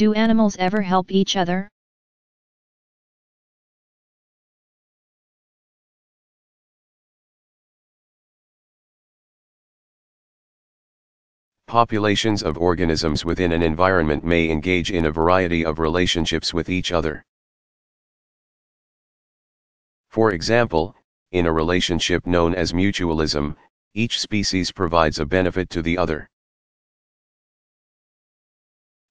Do animals ever help each other? Populations of organisms within an environment may engage in a variety of relationships with each other. For example, in a relationship known as mutualism, each species provides a benefit to the other.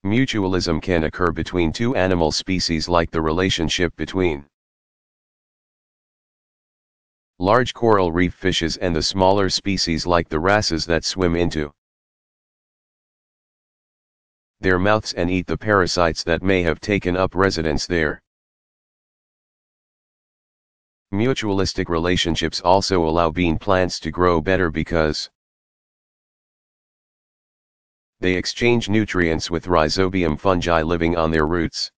Mutualism can occur between two animal species like the relationship between large coral reef fishes and the smaller species like the wrasses that swim into their mouths and eat the parasites that may have taken up residence there. Mutualistic relationships also allow bean plants to grow better because they exchange nutrients with rhizobium fungi living on their roots.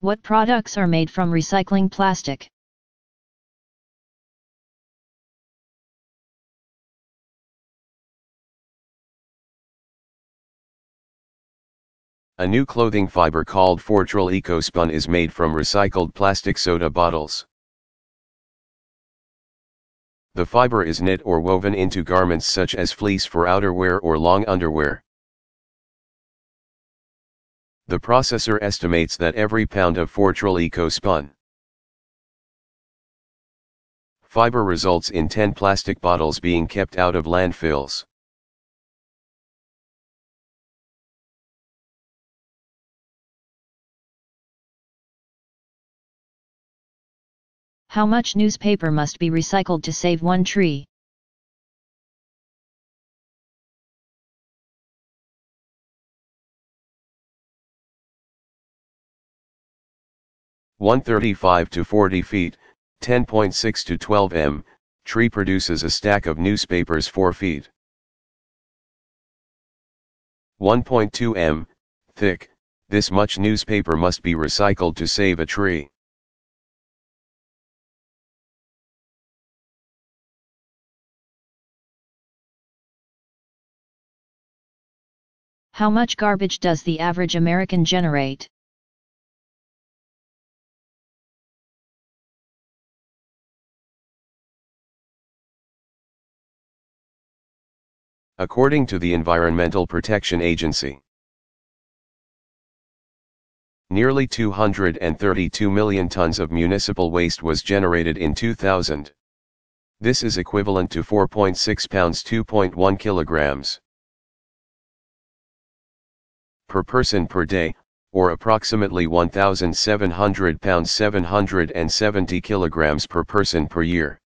What products are made from recycling plastic? A new clothing fiber called Fortrel EcoSpun is made from recycled plastic soda bottles. The fiber is knit or woven into garments such as fleece for outerwear or long underwear. The processor estimates that every pound of Fortrel EcoSpun fiber results in 10 plastic bottles being kept out of landfills. How much newspaper must be recycled to save one tree? One thirty-five to 40 feet, 10.6 to 12 m, tree produces a stack of newspapers 4 feet. 1.2 m, thick, this much newspaper must be recycled to save a tree. How much garbage does the average American generate? According to the Environmental Protection Agency, nearly 232 million tons of municipal waste was generated in 2000. This is equivalent to 4.6 pounds 2.1 kilograms per person per day, or approximately 1,700 pounds 770 kilograms per person per year.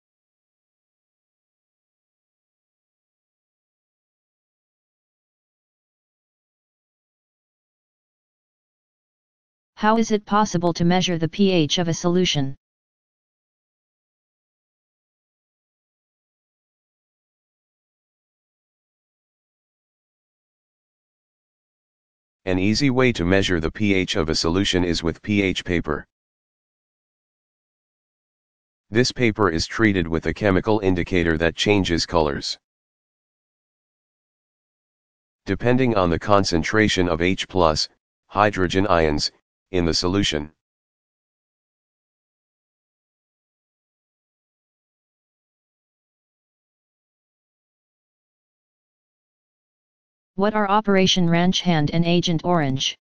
How is it possible to measure the pH of a solution? An easy way to measure the pH of a solution is with pH paper. This paper is treated with a chemical indicator that changes colors. Depending on the concentration of H+, hydrogen ions, in the solution. What are Operation Ranch Hand and Agent Orange?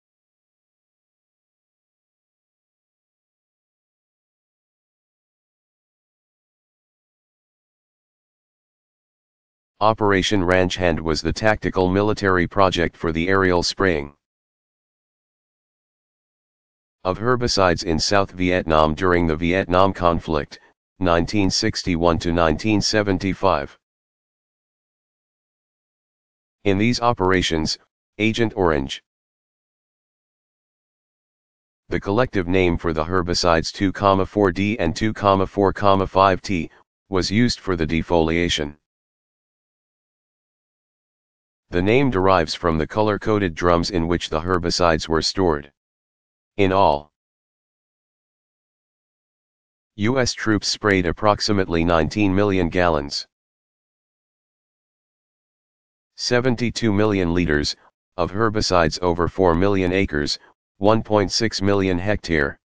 Operation Ranch Hand was the tactical military project for the aerial spraying of herbicides in South Vietnam during the Vietnam conflict, 1961 to 1975. In these operations, Agent Orange, the collective name for the herbicides 2,4-D and 2,4,5-T, was used for the defoliation. The name derives from the color-coded drums in which the herbicides were stored. In all, U.S. troops sprayed approximately 19 million gallons. 72 million liters, of herbicides over 4 million acres, 1.6 million hectare.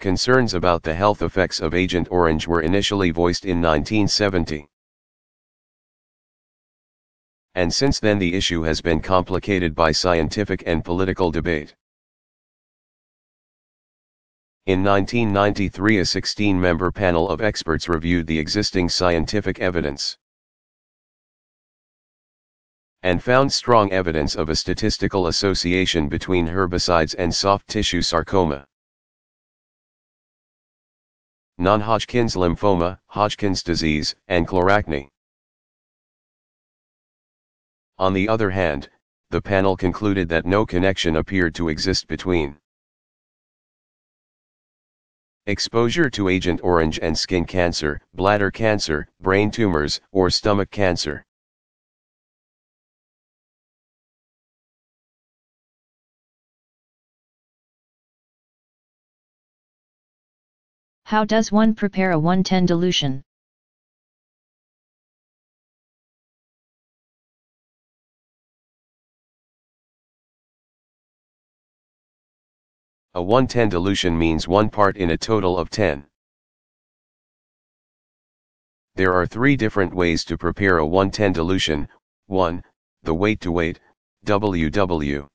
Concerns about the health effects of Agent Orange were initially voiced in 1970. And since then the issue has been complicated by scientific and political debate. In 1993 a 16-member panel of experts reviewed the existing scientific evidence and found strong evidence of a statistical association between herbicides and soft tissue sarcoma. Non-Hodgkin's lymphoma, Hodgkin's disease, and chloracne. On the other hand, the panel concluded that no connection appeared to exist between exposure to Agent Orange and skin cancer, bladder cancer, brain tumors, or stomach cancer. How does one prepare a 110 dilution? A 110 dilution means one part in a total of 10. There are three different ways to prepare a 110 dilution, 1. The weight to weight, WW.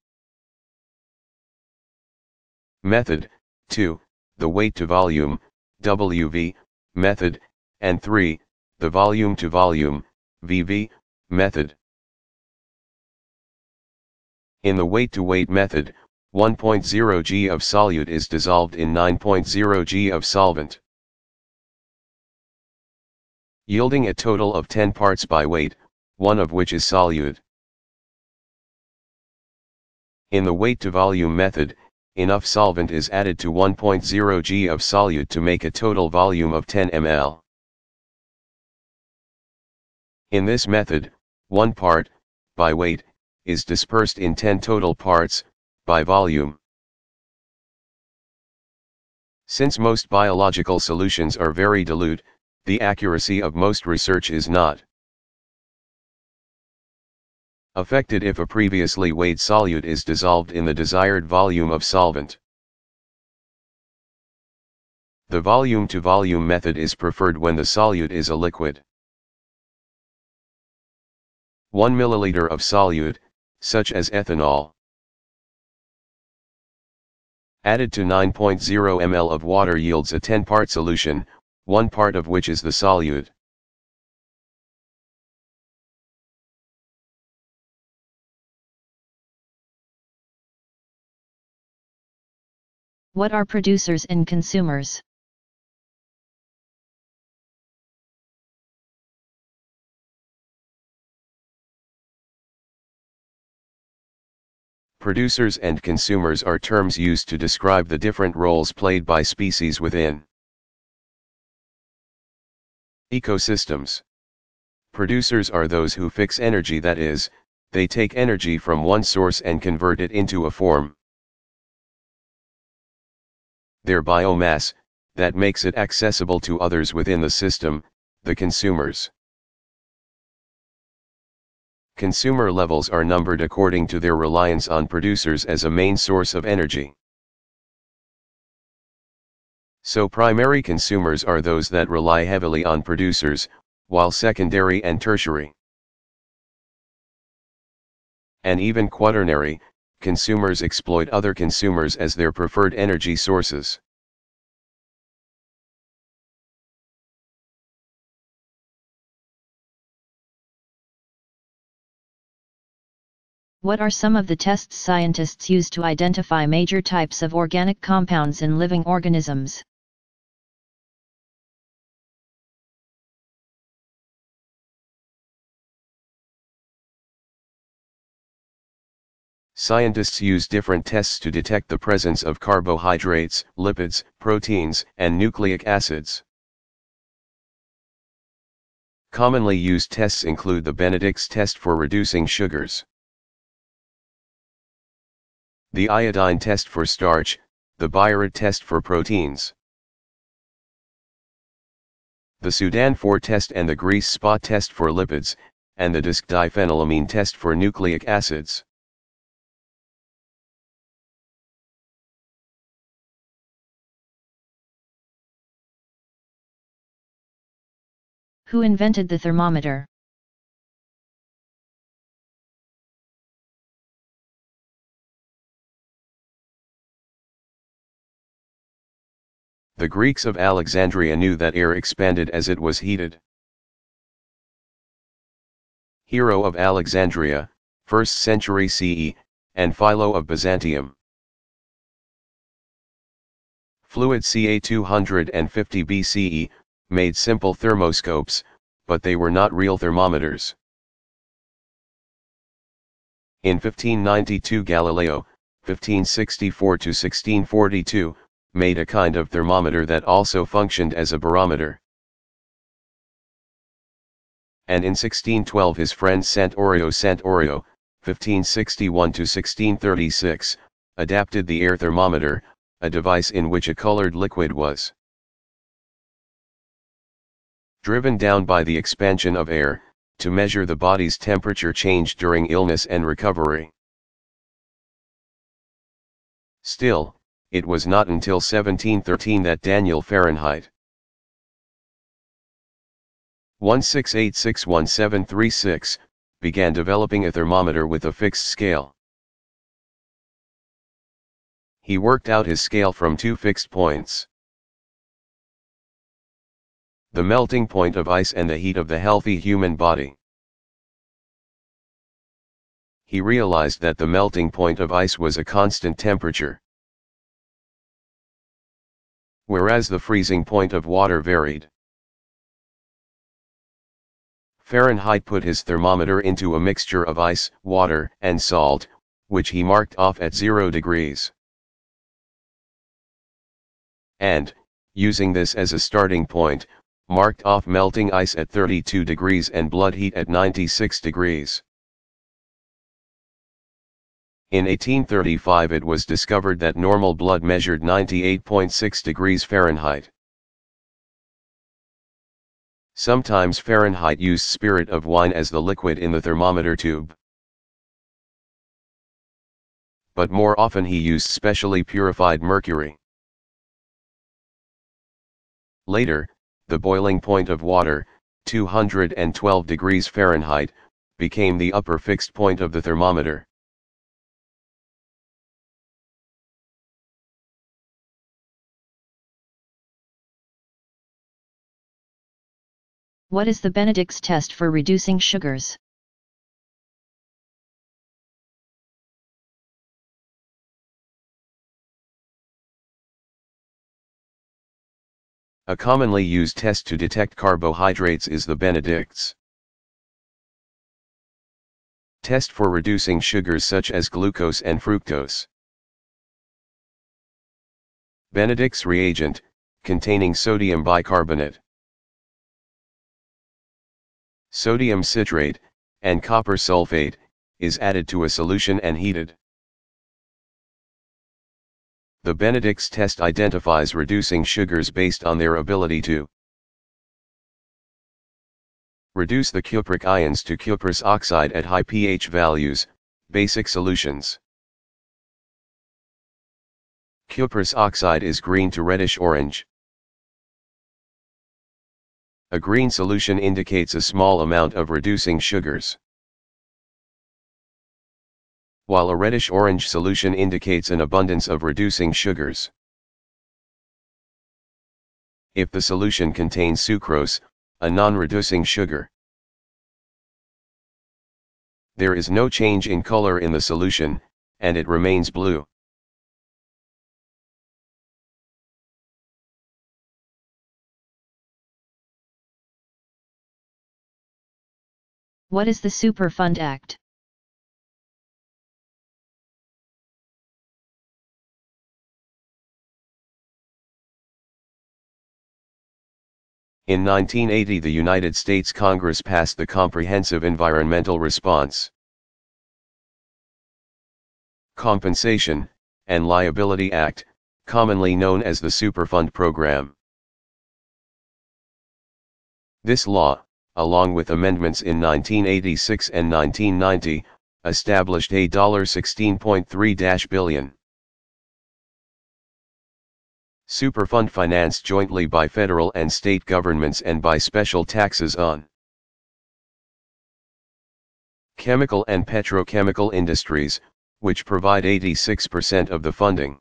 Method, 2. The weight to volume, WV, method, and 3, the volume to volume, VV, method. In the weight to weight method, 1.0 g of solute is dissolved in 9.0 g of solvent. Yielding a total of 10 parts by weight, one of which is solute. In the weight to volume method, enough solvent is added to 1.0 g of solute to make a total volume of 10 ml. In this method, one part, by weight, is dispersed in 10 total parts, by volume. Since most biological solutions are very dilute, the accuracy of most research is not affected if a previously weighed solute is dissolved in the desired volume of solvent. The volume-to-volume -volume method is preferred when the solute is a liquid. 1 milliliter of solute, such as ethanol, added to 9.0 ml of water yields a 10-part solution, one part of which is the solute. What are producers and consumers? Producers and consumers are terms used to describe the different roles played by species within ecosystems. Producers are those who fix energy that is, they take energy from one source and convert it into a form their biomass, that makes it accessible to others within the system, the consumers. Consumer levels are numbered according to their reliance on producers as a main source of energy. So primary consumers are those that rely heavily on producers, while secondary and tertiary and even quaternary, consumers exploit other consumers as their preferred energy sources. What are some of the tests scientists use to identify major types of organic compounds in living organisms? Scientists use different tests to detect the presence of carbohydrates, lipids, proteins, and nucleic acids. Commonly used tests include the Benedict's test for reducing sugars, the iodine test for starch, the Biuret test for proteins. The Sudan 4 test and the grease spot test for lipids, and the Dische diphenylamine test for nucleic acids. Who invented the thermometer? The Greeks of Alexandria knew that air expanded as it was heated. Hero of Alexandria, 1st century CE, and Philo of Byzantium. Fluid ca 250 BCE, made simple thermoscopes, but they were not real thermometers. In 1592 Galileo, 1564-1642, made a kind of thermometer that also functioned as a barometer. And in 1612 his friend Santorio Santorio, 1561-1636, adapted the air thermometer, a device in which a colored liquid was driven down by the expansion of air, to measure the body's temperature change during illness and recovery. Still, it was not until 1713 that Daniel Fahrenheit 16861736 began developing a thermometer with a fixed scale. He worked out his scale from two fixed points. The melting point of ice and the heat of the healthy human body. He realized that the melting point of ice was a constant temperature whereas the freezing point of water varied. Fahrenheit put his thermometer into a mixture of ice, water, and salt, which he marked off at 0 degrees. And, using this as a starting point, marked off melting ice at 32 degrees and blood heat at 96 degrees. In 1835 it was discovered that normal blood measured 98.6 degrees Fahrenheit. Sometimes Fahrenheit used spirit of wine as the liquid in the thermometer tube. But more often he used specially purified mercury. Later, the boiling point of water, 212 degrees Fahrenheit, became the upper fixed point of the thermometer. What is the Benedict's test for reducing sugars? A commonly used test to detect carbohydrates is the Benedict's test for reducing sugars such as glucose and fructose. Benedict's reagent, containing sodium bicarbonate sodium citrate, and copper sulfate, is added to a solution and heated. The Benedict's test identifies reducing sugars based on their ability to reduce the cupric ions to cuprous oxide at high pH values, basic solutions. Cuprous oxide is green to reddish orange. A green solution indicates a small amount of reducing sugars. While a reddish-orange solution indicates an abundance of reducing sugars. If the solution contains sucrose, a non-reducing sugar, there is no change in color in the solution, and it remains blue. What is the Superfund Act? In 1980 the United States Congress passed the Comprehensive Environmental Response Compensation, and Liability Act, commonly known as the Superfund program. This law, along with amendments in 1986 and 1990, established a $16.3 billion Superfund financed jointly by federal and state governments and by special taxes on chemical and petrochemical industries, which provide 86% of the funding.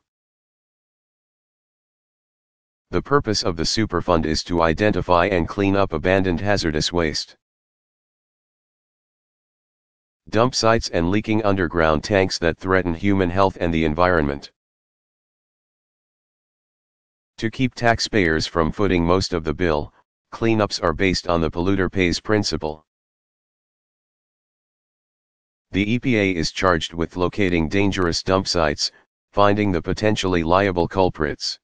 The purpose of the Superfund is to identify and clean up abandoned hazardous waste. Dump sites and leaking underground tanks that threaten human health and the environment. To keep taxpayers from footing most of the bill, cleanups are based on the polluter pays principle. The EPA is charged with locating dangerous dump sites, finding the potentially liable culprits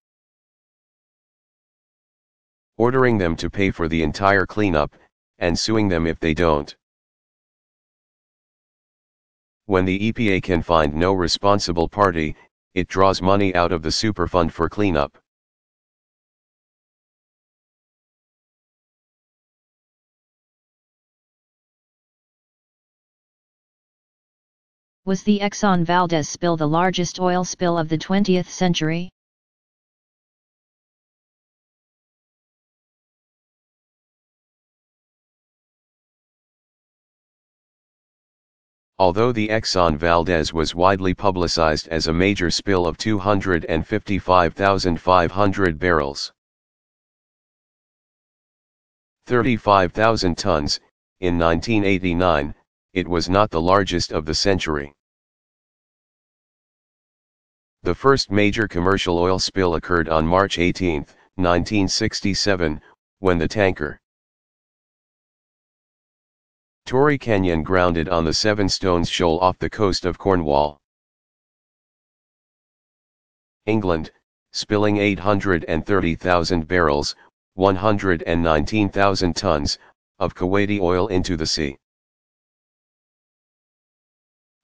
ordering them to pay for the entire cleanup, and suing them if they don't. When the EPA can find no responsible party, it draws money out of the Superfund for cleanup. Was the Exxon Valdez spill the largest oil spill of the 20th century? Although the Exxon Valdez was widely publicized as a major spill of 255,500 barrels, 35,000 tons, in 1989, it was not the largest of the century. The first major commercial oil spill occurred on March 18, 1967, when the tanker Torrey Canyon grounded on the Seven Stones Shoal off the coast of Cornwall. England, spilling 830,000 barrels, 119,000 tons, of Kuwaiti oil into the sea.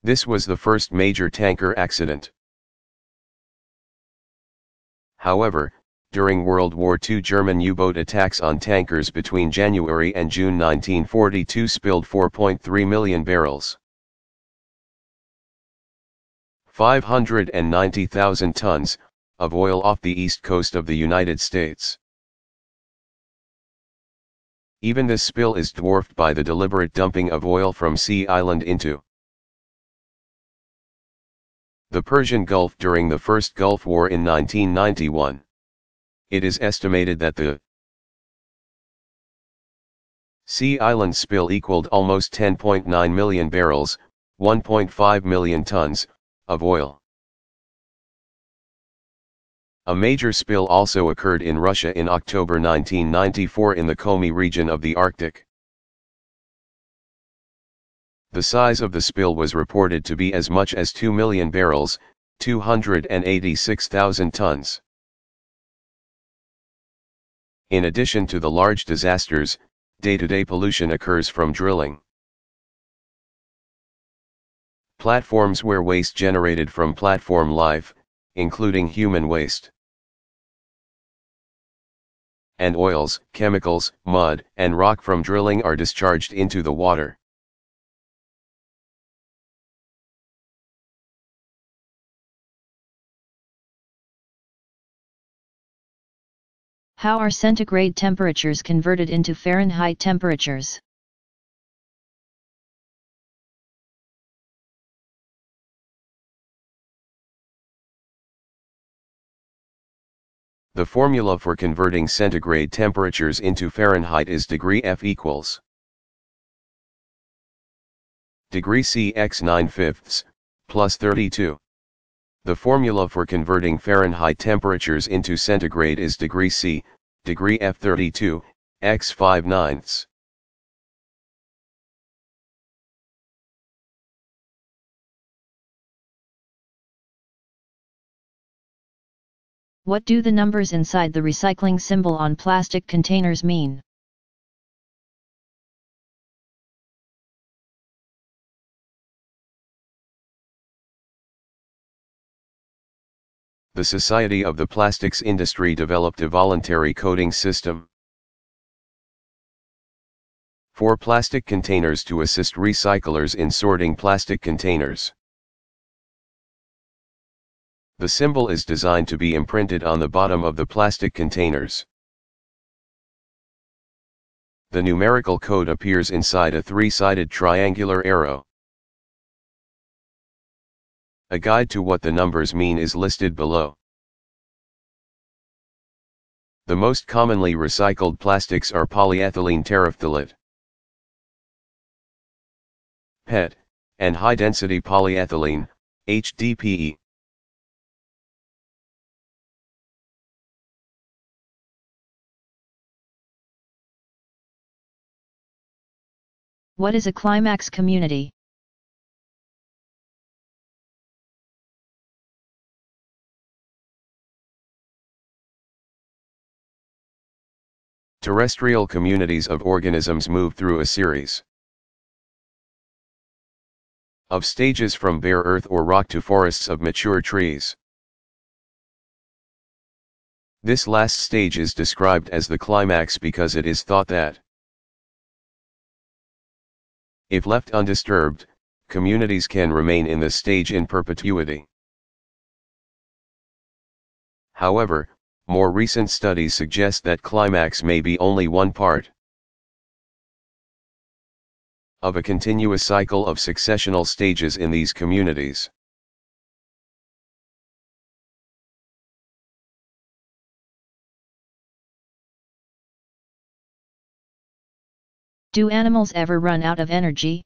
This was the first major tanker accident. However, during World War II German U-boat attacks on tankers between January and June 1942 spilled 4.3 million barrels. 590,000 tons, of oil off the east coast of the United States. Even this spill is dwarfed by the deliberate dumping of oil from Sea Island into the Persian Gulf during the First Gulf War in 1991. It is estimated that the Sea Island spill equaled almost 10.9 million barrels, 1.5 million tons, of oil. A major spill also occurred in Russia in October 1994 in the Komi region of the Arctic. The size of the spill was reported to be as much as 2 million barrels, 286,000 tons. In addition to the large disasters, day-to-day -day pollution occurs from drilling. Platforms where waste generated from platform life, including human waste. And oils, chemicals, mud, and rock from drilling are discharged into the water. How are centigrade temperatures converted into Fahrenheit temperatures? The formula for converting centigrade temperatures into Fahrenheit is degree F equals degree C x 9 fifths, plus 32. The formula for converting Fahrenheit temperatures into centigrade is degree C, degree F32, x 5 ninths. What do the numbers inside the recycling symbol on plastic containers mean? The Society of the Plastics Industry developed a voluntary coding system for plastic containers to assist recyclers in sorting plastic containers. The symbol is designed to be imprinted on the bottom of the plastic containers. The numerical code appears inside a three-sided triangular arrow. A guide to what the numbers mean is listed below. The most commonly recycled plastics are polyethylene terephthalate, PET, and high-density polyethylene, HDPE. What is a climax community? Terrestrial communities of organisms move through a series of stages from bare earth or rock to forests of mature trees. This last stage is described as the climax because it is thought that if left undisturbed, communities can remain in this stage in perpetuity. However, more recent studies suggest that climax may be only one part of a continuous cycle of successional stages in these communities. Do animals ever run out of energy?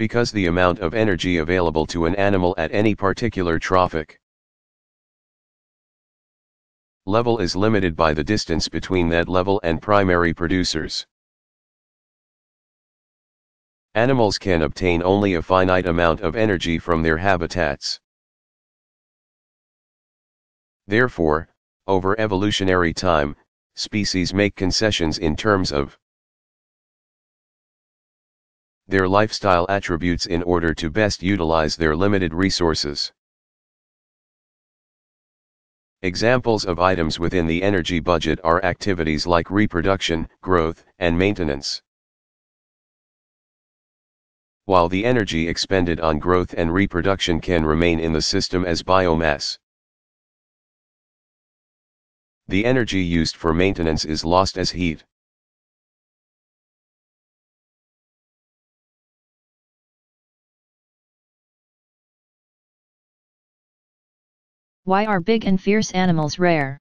Because the amount of energy available to an animal at any particular trophic level is limited by the distance between that level and primary producers. Animals can obtain only a finite amount of energy from their habitats. Therefore, over evolutionary time, species make concessions in terms of their lifestyle attributes in order to best utilize their limited resources. Examples of items within the energy budget are activities like reproduction, growth, and maintenance while the energy expended on growth and reproduction can remain in the system as biomass. The energy used for maintenance is lost as heat. Why are big and fierce animals rare?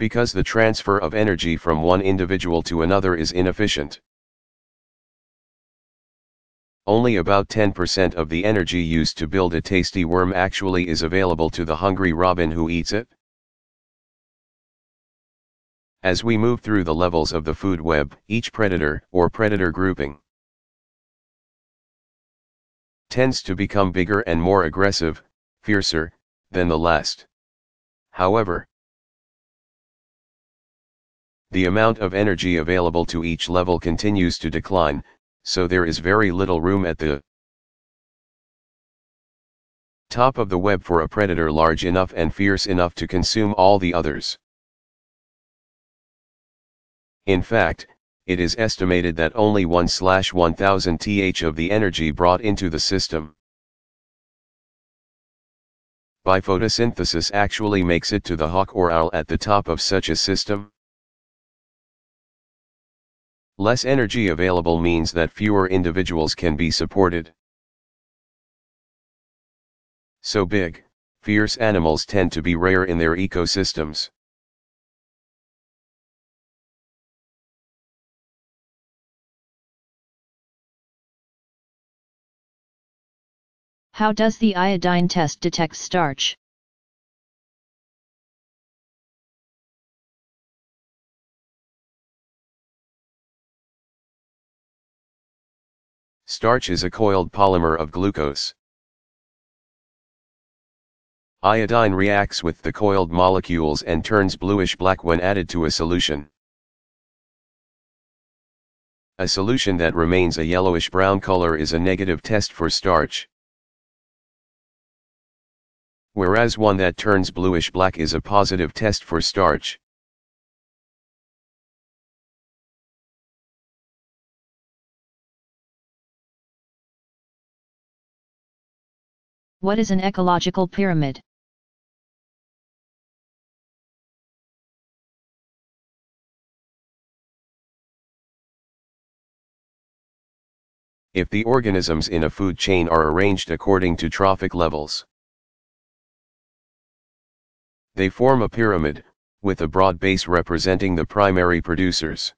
because the transfer of energy from one individual to another is inefficient. Only about 10% of the energy used to build a tasty worm actually is available to the hungry robin who eats it. As we move through the levels of the food web, each predator or predator grouping tends to become bigger and more aggressive, fiercer, than the last. However, the amount of energy available to each level continues to decline, so there is very little room at the top of the web for a predator large enough and fierce enough to consume all the others. In fact, it is estimated that only 1 slash 1000 th of the energy brought into the system by photosynthesis actually makes it to the hawk or owl at the top of such a system. Less energy available means that fewer individuals can be supported. So big, fierce animals tend to be rare in their ecosystems. How does the iodine test detect starch? Starch is a coiled polymer of glucose. Iodine reacts with the coiled molecules and turns bluish-black when added to a solution. A solution that remains a yellowish-brown color is a negative test for starch. Whereas one that turns bluish-black is a positive test for starch. What is an ecological pyramid? If the organisms in a food chain are arranged according to trophic levels, they form a pyramid, with a broad base representing the primary producers.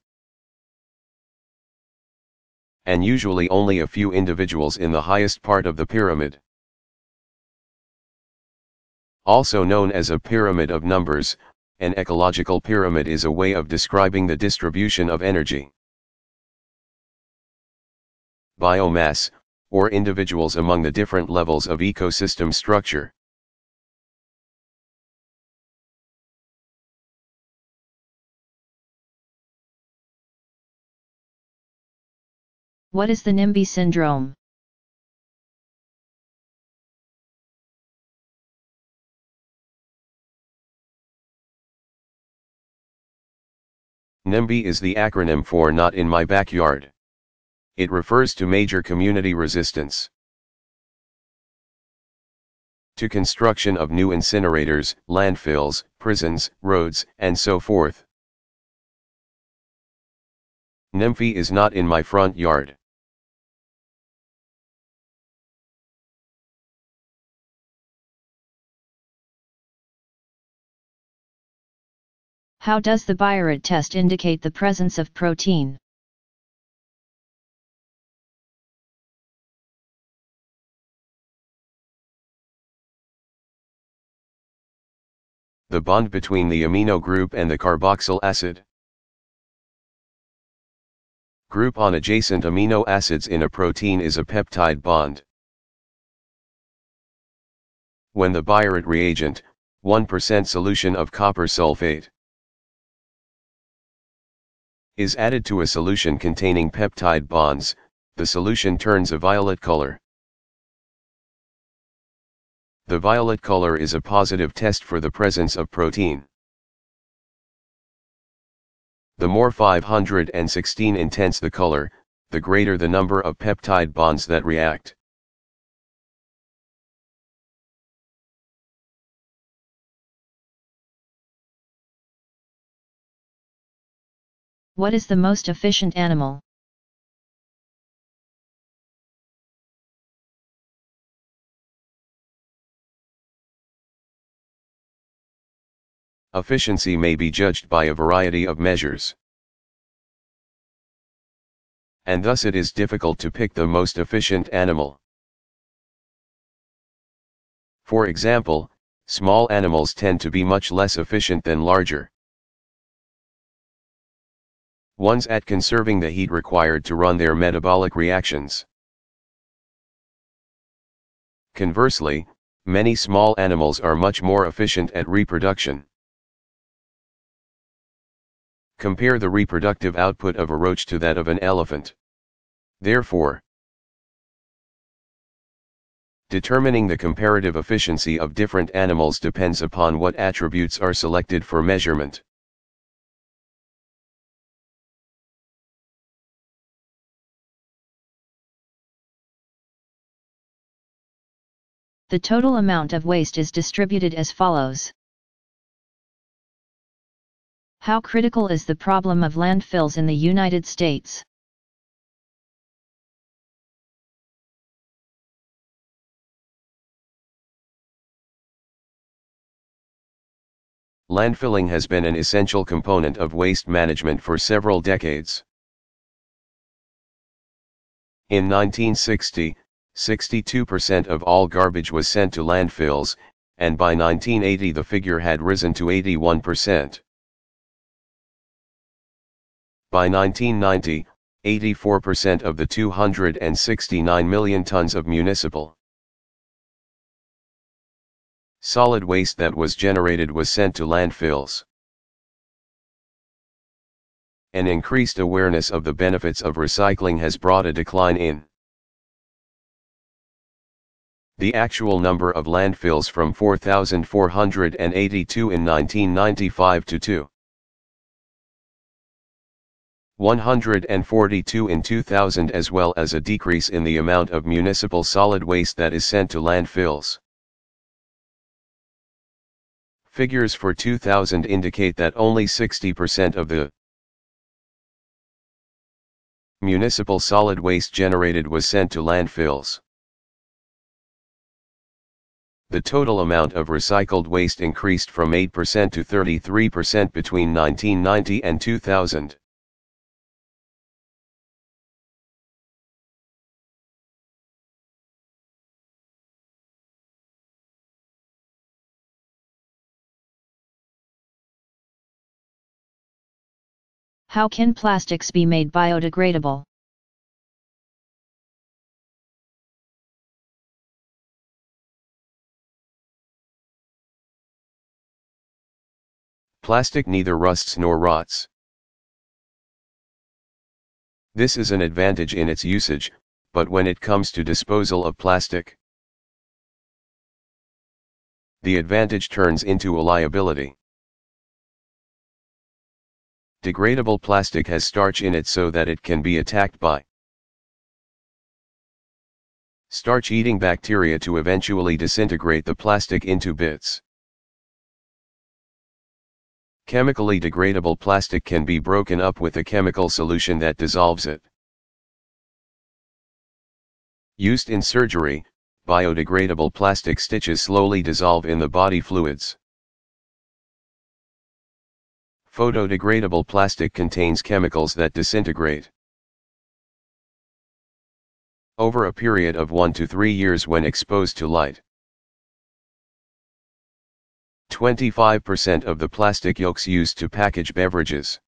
And usually only a few individuals in the highest part of the pyramid. Also known as a pyramid of numbers, an ecological pyramid is a way of describing the distribution of energy. Biomass, or individuals among the different levels of ecosystem structure. What is the NIMBY syndrome? NIMBY is the acronym for Not in My Backyard. It refers to major community resistance to construction of new incinerators, landfills, prisons, roads, and so forth. NIMBY is not in my front yard. How does the Biuret test indicate the presence of protein? The bond between the amino group and the carboxyl acid. Group on adjacent amino acids in a protein is a peptide bond. When the Biuret reagent, 1% solution of copper sulfate is added to a solution containing peptide bonds, the solution turns a violet color. The violet color is a positive test for the presence of protein. The more 516 intense the color, the greater the number of peptide bonds that react. What is the most efficient animal? Efficiency may be judged by a variety of measures. And thus it is difficult to pick the most efficient animal. For example, small animals tend to be much less efficient than larger ones at conserving the heat required to run their metabolic reactions. Conversely, many small animals are much more efficient at reproduction. Compare the reproductive output of a roach to that of an elephant. Therefore, determining the comparative efficiency of different animals depends upon what attributes are selected for measurement. The total amount of waste is distributed as follows. How critical is the problem of landfills in the United States? Landfilling has been an essential component of waste management for several decades. In 1960, 62% of all garbage was sent to landfills, and by 1980 the figure had risen to 81%. By 1990, 84% of the 269 million tons of municipal Solid waste that was generated was sent to landfills. An increased awareness of the benefits of recycling has brought a decline in the actual number of landfills from 4,482 in 1995 to 2. 142 in 2000 as well as a decrease in the amount of municipal solid waste that is sent to landfills. Figures for 2000 indicate that only 60% of the municipal solid waste generated was sent to landfills. The total amount of recycled waste increased from 8% to 33% between 1990 and 2000. How can plastics be made biodegradable? Plastic neither rusts nor rots. This is an advantage in its usage, but when it comes to disposal of plastic, the advantage turns into a liability. Degradable plastic has starch in it so that it can be attacked by starch-eating bacteria to eventually disintegrate the plastic into bits. Chemically degradable plastic can be broken up with a chemical solution that dissolves it. Used in surgery, biodegradable plastic stitches slowly dissolve in the body fluids. Photodegradable plastic contains chemicals that disintegrate. Over a period of 1 to 3 years when exposed to light. 25% of the plastic yokes used to package beverages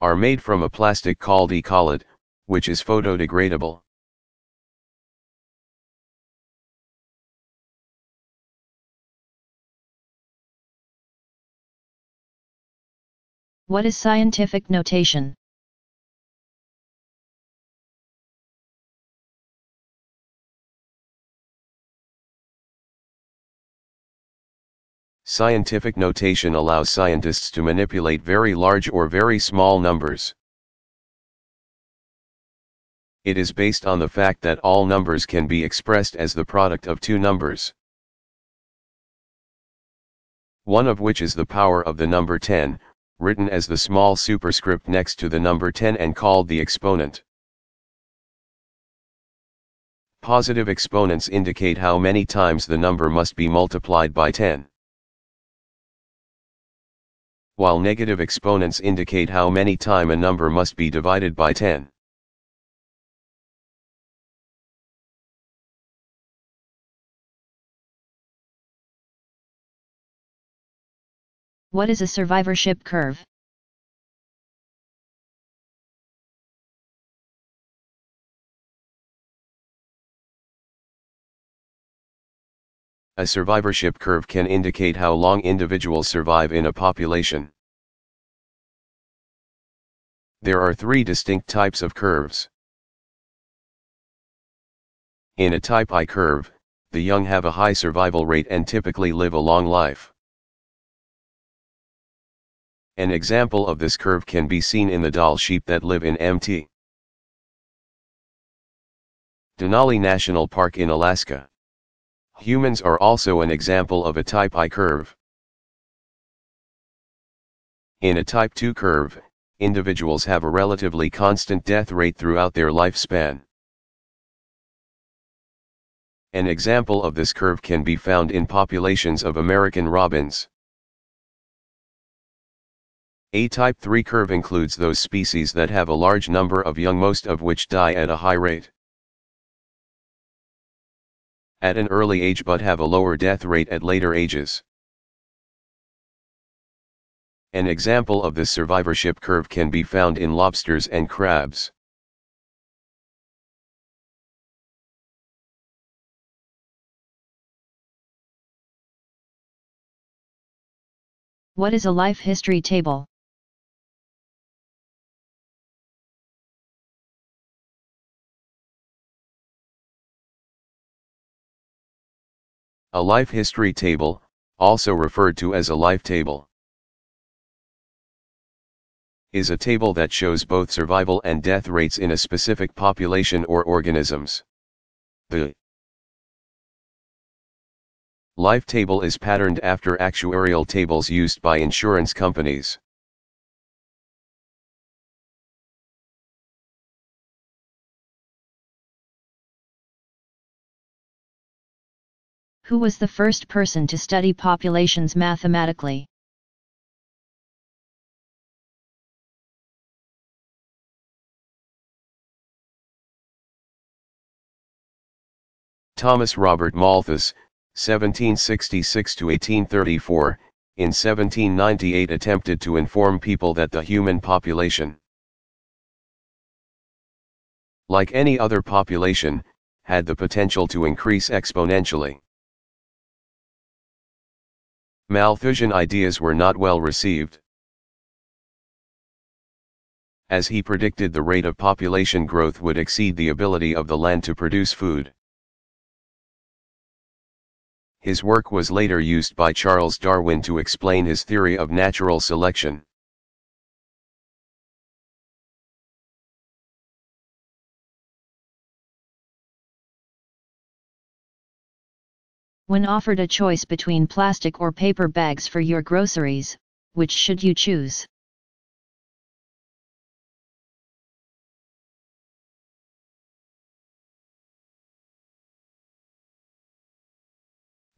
are made from a plastic called Ecolyte, which is photodegradable. What is scientific notation? Scientific notation allows scientists to manipulate very large or very small numbers. It is based on the fact that all numbers can be expressed as the product of two numbers. One of which is the power of the number 10, written as the small superscript next to the number 10 and called the exponent. Positive exponents indicate how many times the number must be multiplied by 10. While negative exponents indicate how many time a number must be divided by 10. What is a survivorship curve? A survivorship curve can indicate how long individuals survive in a population. There are three distinct types of curves. In a type I curve, the young have a high survival rate and typically live a long life. An example of this curve can be seen in the Dall sheep that live in Mt. Denali National Park in Alaska. Humans are also an example of a type I curve. In a type 2 curve, individuals have a relatively constant death rate throughout their lifespan. An example of this curve can be found in populations of American robins. A type 3 curve includes those species that have a large number of young most of which die at a high rate at an early age but have a lower death rate at later ages. An example of this survivorship curve can be found in lobsters and crabs. What is a life history table? A life history table, also referred to as a life table, is a table that shows both survival and death rates in a specific population or organisms. The life table is patterned after actuarial tables used by insurance companies. Who was the first person to study populations mathematically? Thomas Robert Malthus, 1766 to 1834, in 1798 attempted to inform people that the human population, like any other population, had the potential to increase exponentially. Malthusian ideas were not well received. As he predicted the rate of population growth would exceed the ability of the land to produce food. His work was later used by Charles Darwin to explain his theory of natural selection. When offered a choice between plastic or paper bags for your groceries, which should you choose?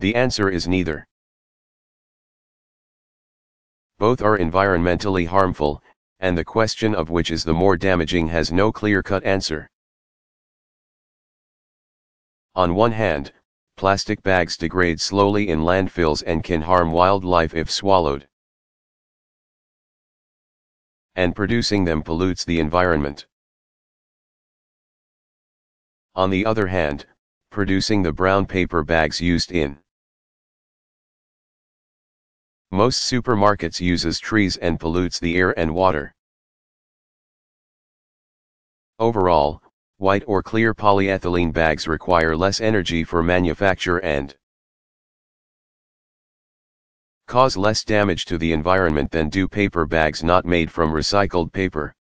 The answer is neither. Both are environmentally harmful, and the question of which is the more damaging has no clear-cut answer. On one hand, plastic bags degrade slowly in landfills and can harm wildlife if swallowed. And producing them pollutes the environment. On the other hand, producing the brown paper bags used in most supermarkets uses trees and pollutes the air and water. Overall, white or clear polyethylene bags require less energy for manufacture and cause less damage to the environment than do paper bags not made from recycled paper.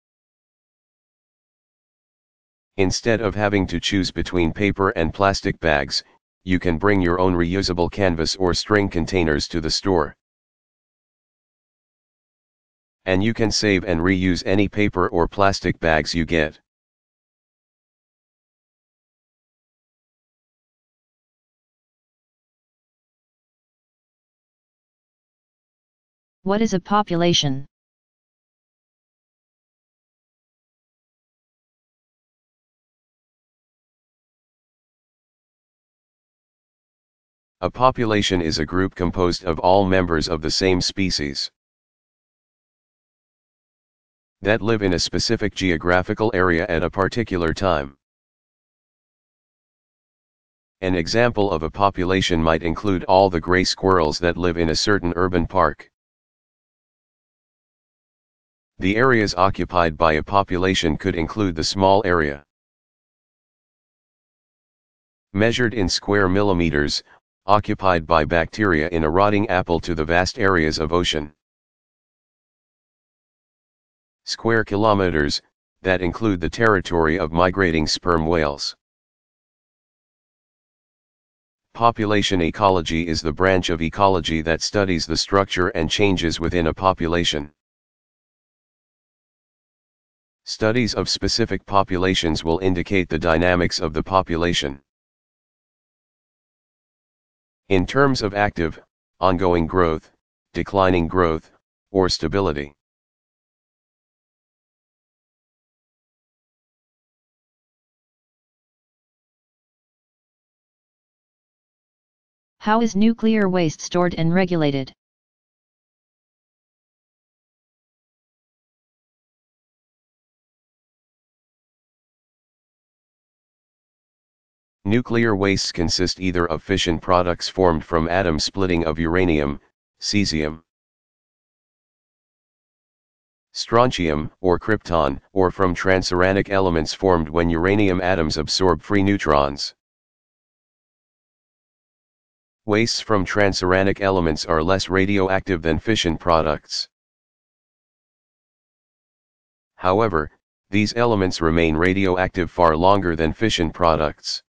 Instead of having to choose between paper and plastic bags, you can bring your own reusable canvas or string containers to the store. And you can save and reuse any paper or plastic bags you get. What is a population? A population is a group composed of all members of the same species that live in a specific geographical area at a particular time. An example of a population might include all the gray squirrels that live in a certain urban park. The areas occupied by a population could include the small area. Measured in square millimeters, occupied by bacteria in a rotting apple to the vast areas of ocean square kilometers, that include the territory of migrating sperm whales. Population ecology is the branch of ecology that studies the structure and changes within a population. Studies of specific populations will indicate the dynamics of the population. In terms of active, ongoing growth, declining growth, or stability. How is nuclear waste stored and regulated? Nuclear wastes consist either of fission products formed from atom splitting of uranium, cesium, Strontium, or krypton, or from transuranic elements formed when uranium atoms absorb free neutrons. Wastes from transuranic elements are less radioactive than fission products. However, these elements remain radioactive far longer than fission products.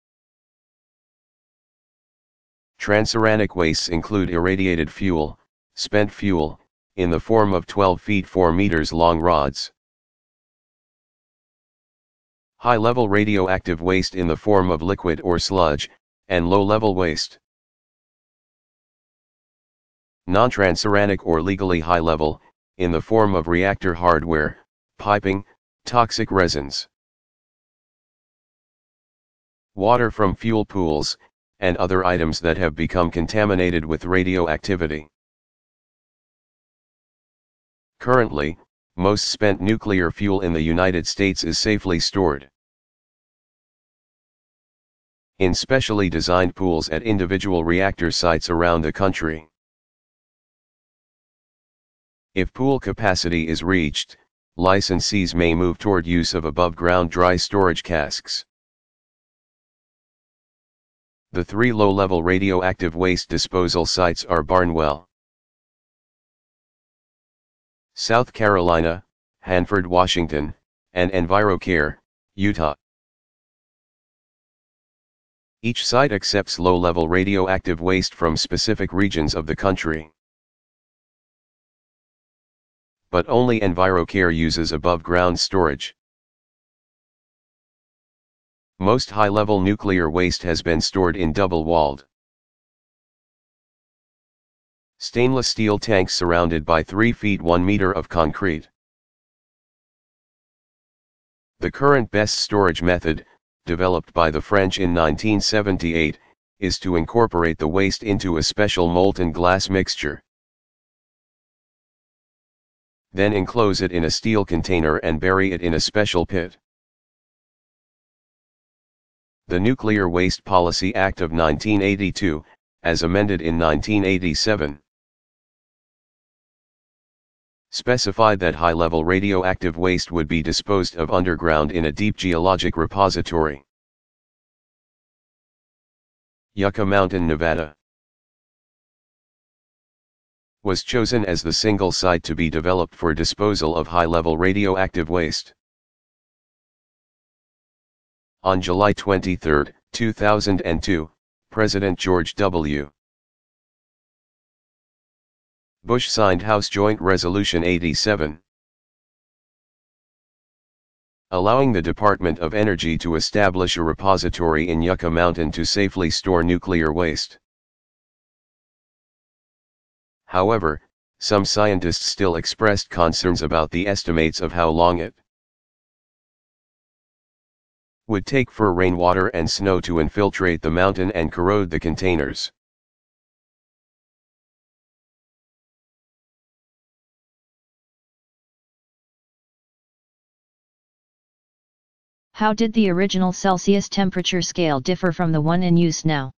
Transuranic wastes include irradiated fuel, spent fuel, in the form of 12 feet 4 meters long rods. High-level radioactive waste in the form of liquid or sludge, and low-level waste. Non-transuranic or legally high-level, in the form of reactor hardware, piping, toxic resins. Water from fuel pools, and other items that have become contaminated with radioactivity. Currently, most spent nuclear fuel in the United States is safely stored in specially designed pools at individual reactor sites around the country. If pool capacity is reached, licensees may move toward use of above-ground dry storage casks. The three low-level radioactive waste disposal sites are Barnwell, South Carolina, Hanford, Washington, and EnviroCare, Utah. Each site accepts low-level radioactive waste from specific regions of the country. But only EnviroCare uses above-ground storage. Most high-level nuclear waste has been stored in double-walled, Stainless steel tanks surrounded by 3 feet 1 meter of concrete. The current best storage method, developed by the French in 1978, is to incorporate the waste into a special molten glass mixture. Then enclose it in a steel container and bury it in a special pit. The Nuclear Waste Policy Act of 1982, as amended in 1987, specified that high-level radioactive waste would be disposed of underground in a deep geologic repository. Yucca Mountain, Nevada was chosen as the single site to be developed for disposal of high-level radioactive waste. On July 23, 2002, President George W. Bush signed House Joint Resolution 87. Allowing the Department of Energy to establish a repository in Yucca Mountain to safely store nuclear waste. However, some scientists still expressed concerns about the estimates of how long it would take for rainwater and snow to infiltrate the mountain and corrode the containers. How did the original Celsius temperature scale differ from the one in use now?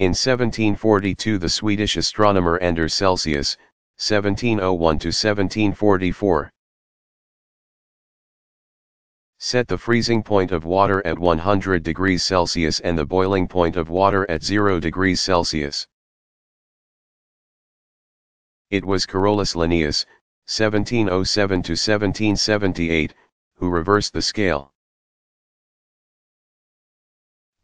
In 1742 the Swedish astronomer Anders Celsius, 1701-1744, set the freezing point of water at 100 degrees Celsius and the boiling point of water at 0 degrees Celsius. It was Carolus Linnaeus, 1707-1778, who reversed the scale.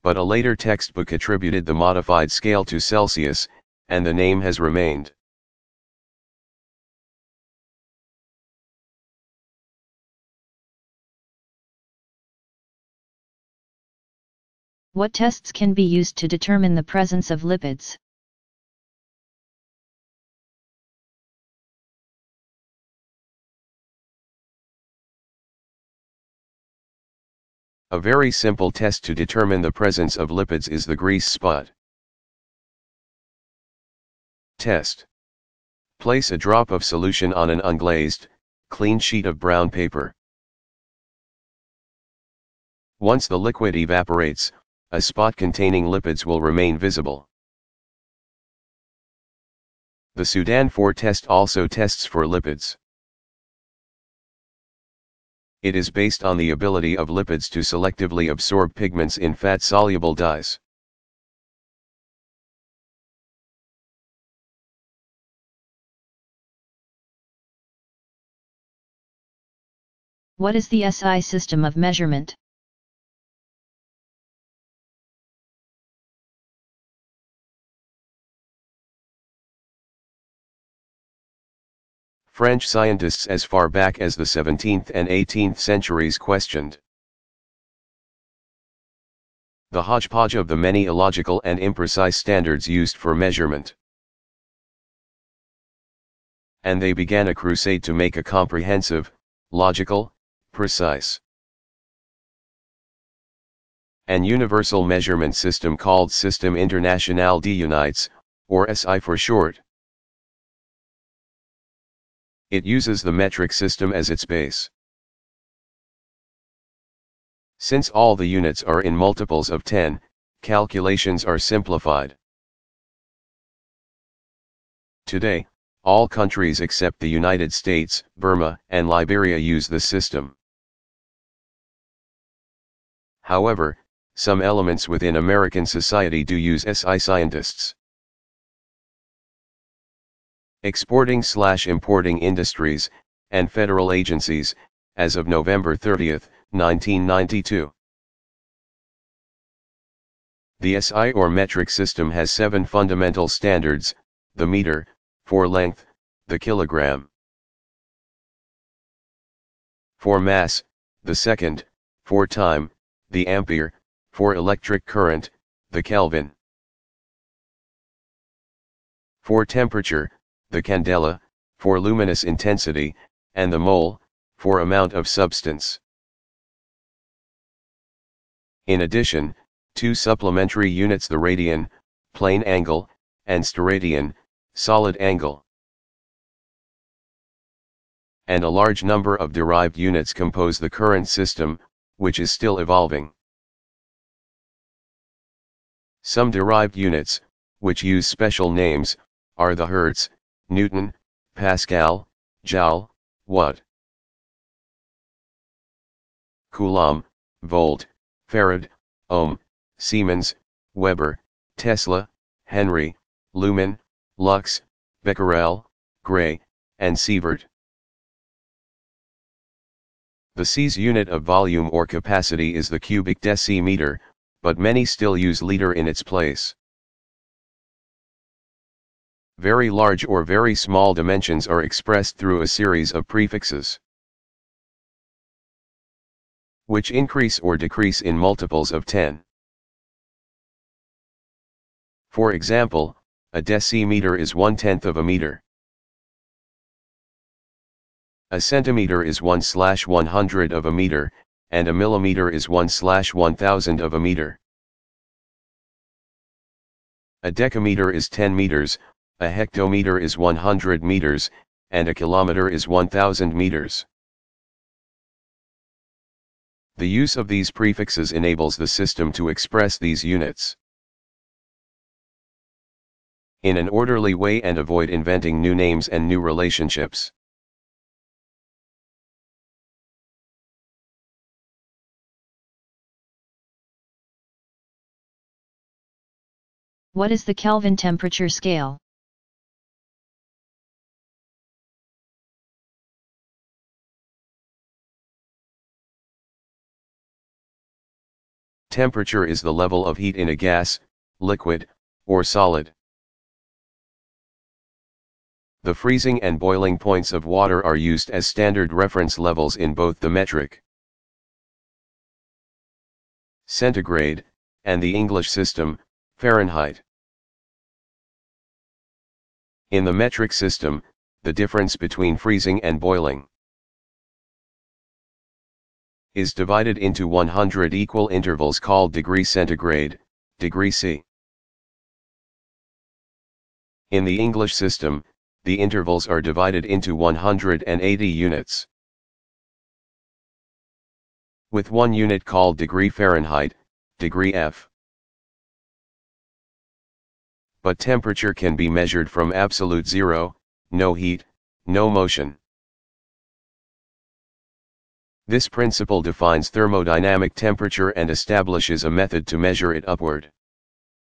But a later textbook attributed the modified scale to Celsius, and the name has remained. What tests can be used to determine the presence of lipids? A very simple test to determine the presence of lipids is the grease spot. Test. Place a drop of solution on an unglazed, clean sheet of brown paper. Once the liquid evaporates, a spot containing lipids will remain visible. The Sudan 4 test also tests for lipids. It is based on the ability of lipids to selectively absorb pigments in fat-soluble dyes. What is the SI system of measurement? French scientists as far back as the 17th and 18th centuries questioned the hodgepodge of the many illogical and imprecise standards used for measurement. And they began a crusade to make a comprehensive, logical, precise, and universal measurement system called System International de Unités, or SI for short. It uses the metric system as its base. Since all the units are in multiples of 10, calculations are simplified. Today, all countries except the United States, Burma, and Liberia use the system. However, some elements within American society do use SI scientists. Exporting slash importing industries, and federal agencies, as of November 30, 1992. The SI or metric system has seven fundamental standards, the meter, for length, the kilogram. For mass, the second, for time, the ampere, for electric current, the Kelvin. For temperature, the candela, for luminous intensity, and the mole, for amount of substance. In addition, two supplementary units the radian, plane angle, and steradian, solid angle. And a large number of derived units compose the current system, which is still evolving. Some derived units, which use special names, are the Hertz, Newton, Pascal, Joule, Watt. Coulomb, Volt, Farad, Ohm, Siemens, Weber, Tesla, Henry, Lumen, Lux, Becquerel, Gray, and Sievert. The C's unit of volume or capacity is the cubic decimeter, but many still use liter in its place. Very large or very small dimensions are expressed through a series of prefixes, which increase or decrease in multiples of 10. For example, a decimeter is one-tenth of a meter. A centimeter is 1 slash 100 of a meter, and a millimeter is 1 slash 1000 of a meter. A decameter is 10 meters, a hectometer is 100 meters, and a kilometer is 1000 meters. The use of these prefixes enables the system to express these units in an orderly way and avoid inventing new names and new relationships. What is the Kelvin temperature scale? Temperature is the level of heat in a gas, liquid, or solid. The freezing and boiling points of water are used as standard reference levels in both the metric centigrade, and the English system, Fahrenheit. In the metric system, the difference between freezing and boiling is divided into 100 equal intervals called degree centigrade, degree C. In the English system, the intervals are divided into 180 units. With one unit called degree Fahrenheit, degree F. But temperature can be measured from absolute zero, no heat, no motion. This principle defines thermodynamic temperature and establishes a method to measure it upward.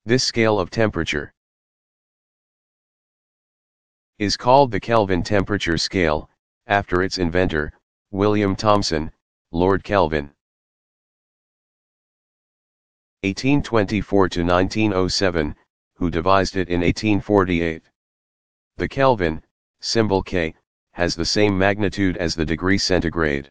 This scale of temperature is called the Kelvin temperature scale, after its inventor, William Thomson, Lord Kelvin. 1824 to 1907, who devised it in 1848. The Kelvin, symbol K, has the same magnitude as the degree centigrade.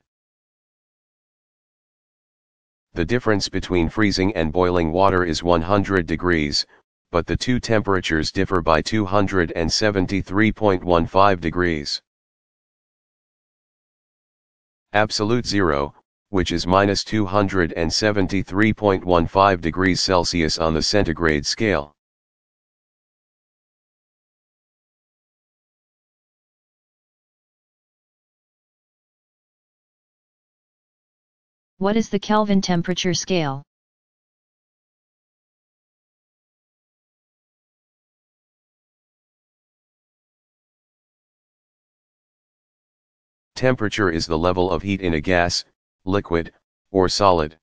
The difference between freezing and boiling water is 100 degrees, but the two temperatures differ by 273.15 degrees. Absolute zero, which is minus 273.15 degrees Celsius on the centigrade scale. What is the Kelvin temperature scale? Temperature is the level of heat in a gas, liquid, or solid.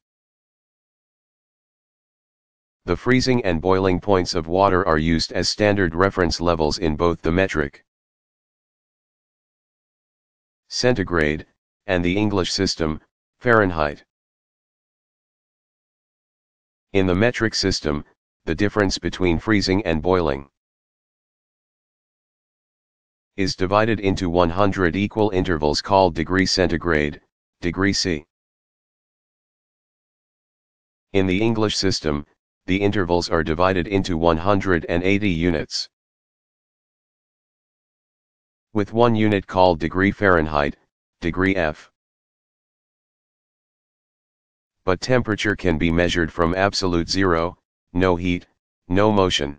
The freezing and boiling points of water are used as standard reference levels in both the metric centigrade, and the English system, Fahrenheit. In the metric system, the difference between freezing and boiling is divided into 100 equal intervals called degree centigrade, degree C. In the English system, the intervals are divided into 180 units. With one unit called degree Fahrenheit, degree F but temperature can be measured from absolute zero, no heat, no motion.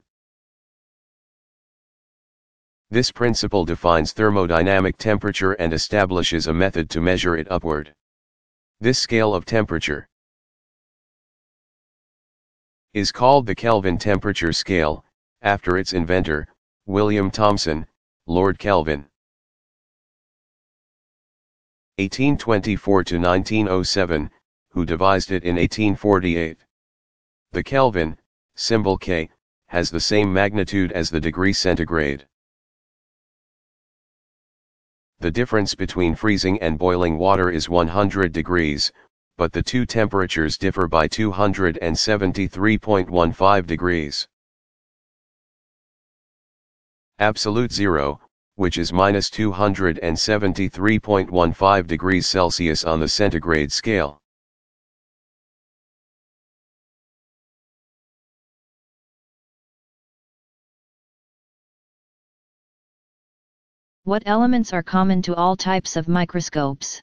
This principle defines thermodynamic temperature and establishes a method to measure it upward. This scale of temperature is called the Kelvin temperature scale, after its inventor, William Thomson, Lord Kelvin. 1824 to 1907, who devised it in 1848. The Kelvin, symbol K, has the same magnitude as the degree centigrade. The difference between freezing and boiling water is 100 degrees, but the two temperatures differ by 273.15 degrees. Absolute zero, which is minus 273.15 degrees Celsius on the centigrade scale. What elements are common to all types of microscopes?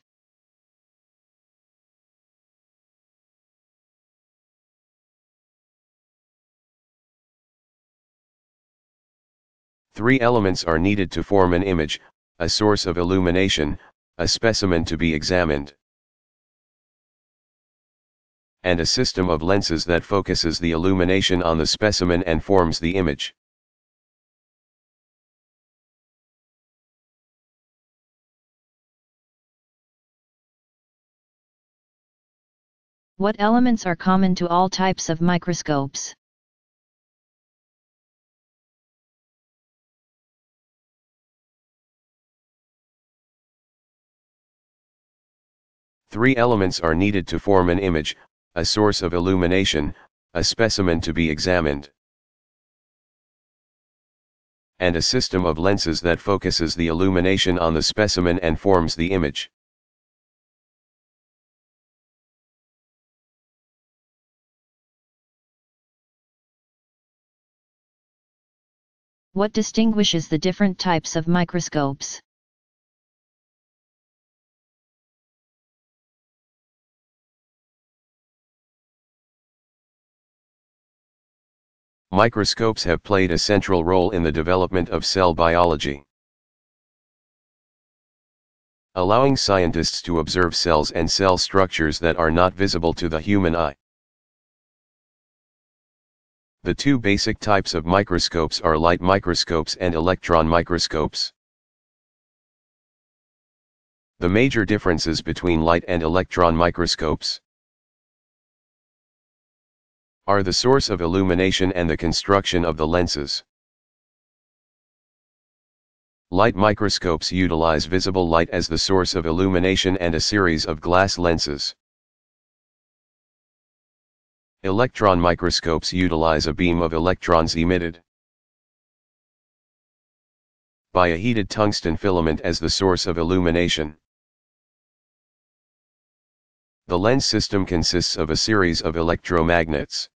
Three elements are needed to form an image, a source of illumination, a specimen to be examined, and a system of lenses that focuses the illumination on the specimen and forms the image. What elements are common to all types of microscopes? Three elements are needed to form an image, a source of illumination, a specimen to be examined, and a system of lenses that focuses the illumination on the specimen and forms the image. What distinguishes the different types of microscopes? Microscopes have played a central role in the development of cell biology. Allowing scientists to observe cells and cell structures that are not visible to the human eye. The two basic types of microscopes are light microscopes and electron microscopes. The major differences between light and electron microscopes are the source of illumination and the construction of the lenses. Light microscopes utilize visible light as the source of illumination and a series of glass lenses. Electron microscopes utilize a beam of electrons emitted by a heated tungsten filament as the source of illumination. The lens system consists of a series of electromagnets.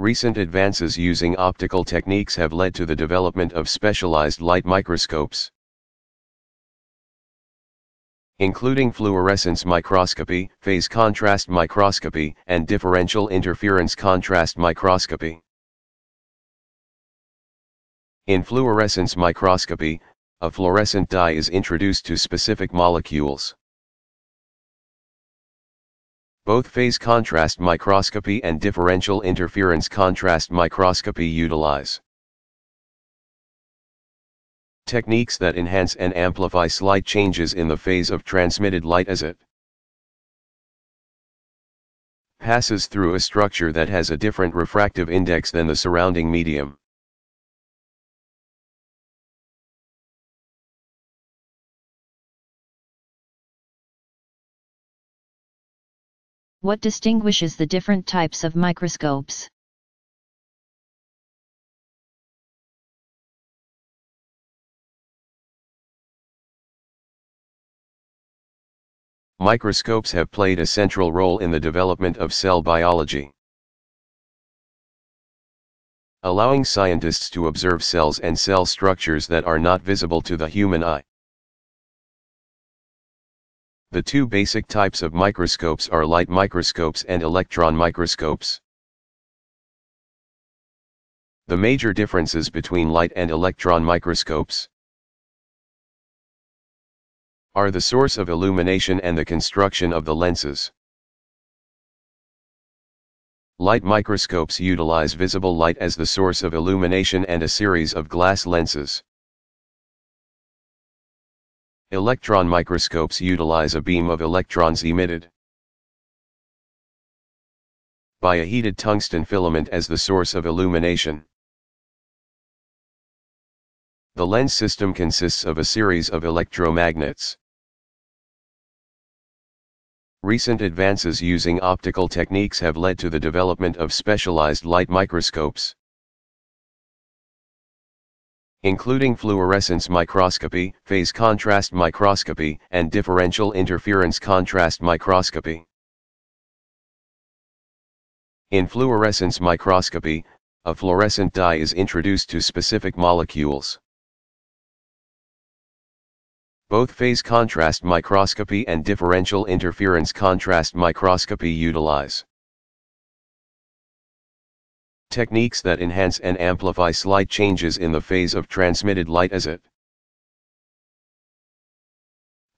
Recent advances using optical techniques have led to the development of specialized light microscopes. Including fluorescence microscopy, phase contrast microscopy, and differential interference contrast microscopy. In fluorescence microscopy, a fluorescent dye is introduced to specific molecules. Both phase contrast microscopy and differential interference contrast microscopy utilize techniques that enhance and amplify slight changes in the phase of transmitted light as it passes through a structure that has a different refractive index than the surrounding medium. What distinguishes the different types of microscopes? Microscopes have played a central role in the development of cell biology. Allowing scientists to observe cells and cell structures that are not visible to the human eye. The two basic types of microscopes are light microscopes and electron microscopes. The major differences between light and electron microscopes are the source of illumination and the construction of the lenses. Light microscopes utilize visible light as the source of illumination and a series of glass lenses. Electron microscopes utilize a beam of electrons emitted by a heated tungsten filament as the source of illumination. The lens system consists of a series of electromagnets. Recent advances using optical techniques have led to the development of specialized light microscopes including fluorescence microscopy, phase contrast microscopy, and differential interference contrast microscopy. In fluorescence microscopy, a fluorescent dye is introduced to specific molecules. Both phase contrast microscopy and differential interference contrast microscopy utilize Techniques that enhance and amplify slight changes in the phase of transmitted light as it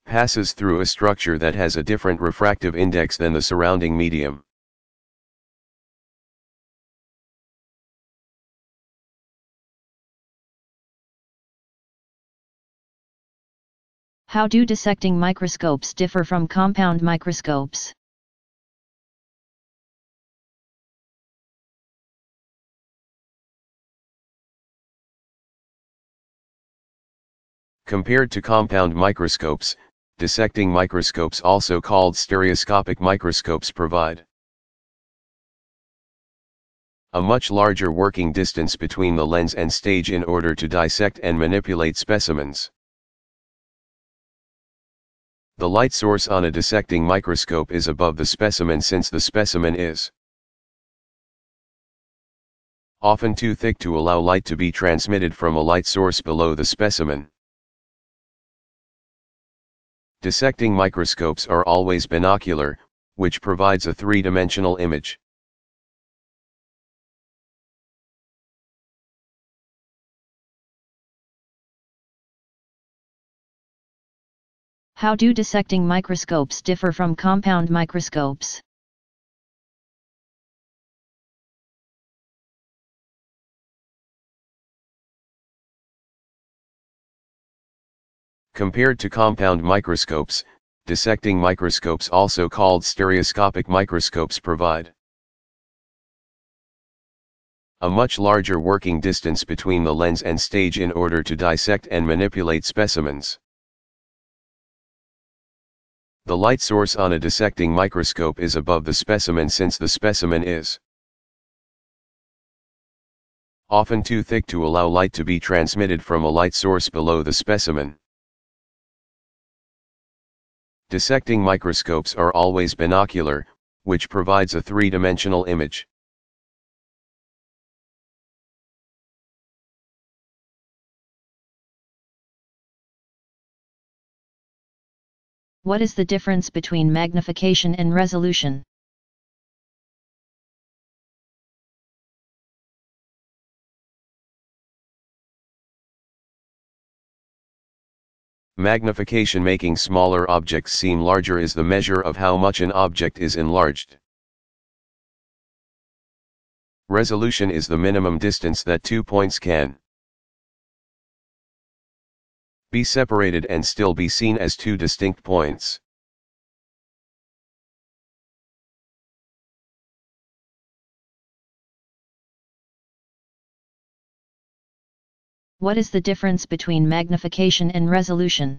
passes through a structure that has a different refractive index than the surrounding medium. How do dissecting microscopes differ from compound microscopes? Compared to compound microscopes, dissecting microscopes also called stereoscopic microscopes provide a much larger working distance between the lens and stage in order to dissect and manipulate specimens. The light source on a dissecting microscope is above the specimen since the specimen is often too thick to allow light to be transmitted from a light source below the specimen. Dissecting microscopes are always binocular, which provides a three-dimensional image. How do dissecting microscopes differ from compound microscopes? Compared to compound microscopes, dissecting microscopes also called stereoscopic microscopes provide a much larger working distance between the lens and stage in order to dissect and manipulate specimens. The light source on a dissecting microscope is above the specimen since the specimen is often too thick to allow light to be transmitted from a light source below the specimen. Dissecting microscopes are always binocular, which provides a three-dimensional image. What is the difference between magnification and resolution? Magnification making smaller objects seem larger is the measure of how much an object is enlarged. Resolution is the minimum distance that two points can be separated and still be seen as two distinct points. What is the difference between magnification and resolution?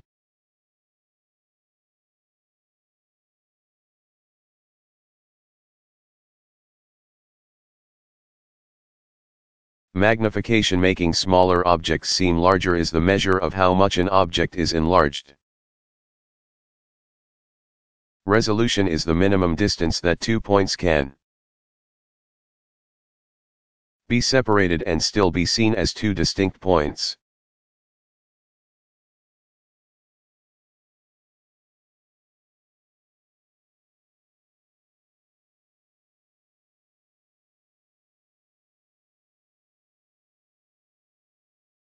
Magnification making smaller objects seem larger is the measure of how much an object is enlarged. Resolution is the minimum distance that two points can be separated and still be seen as two distinct points.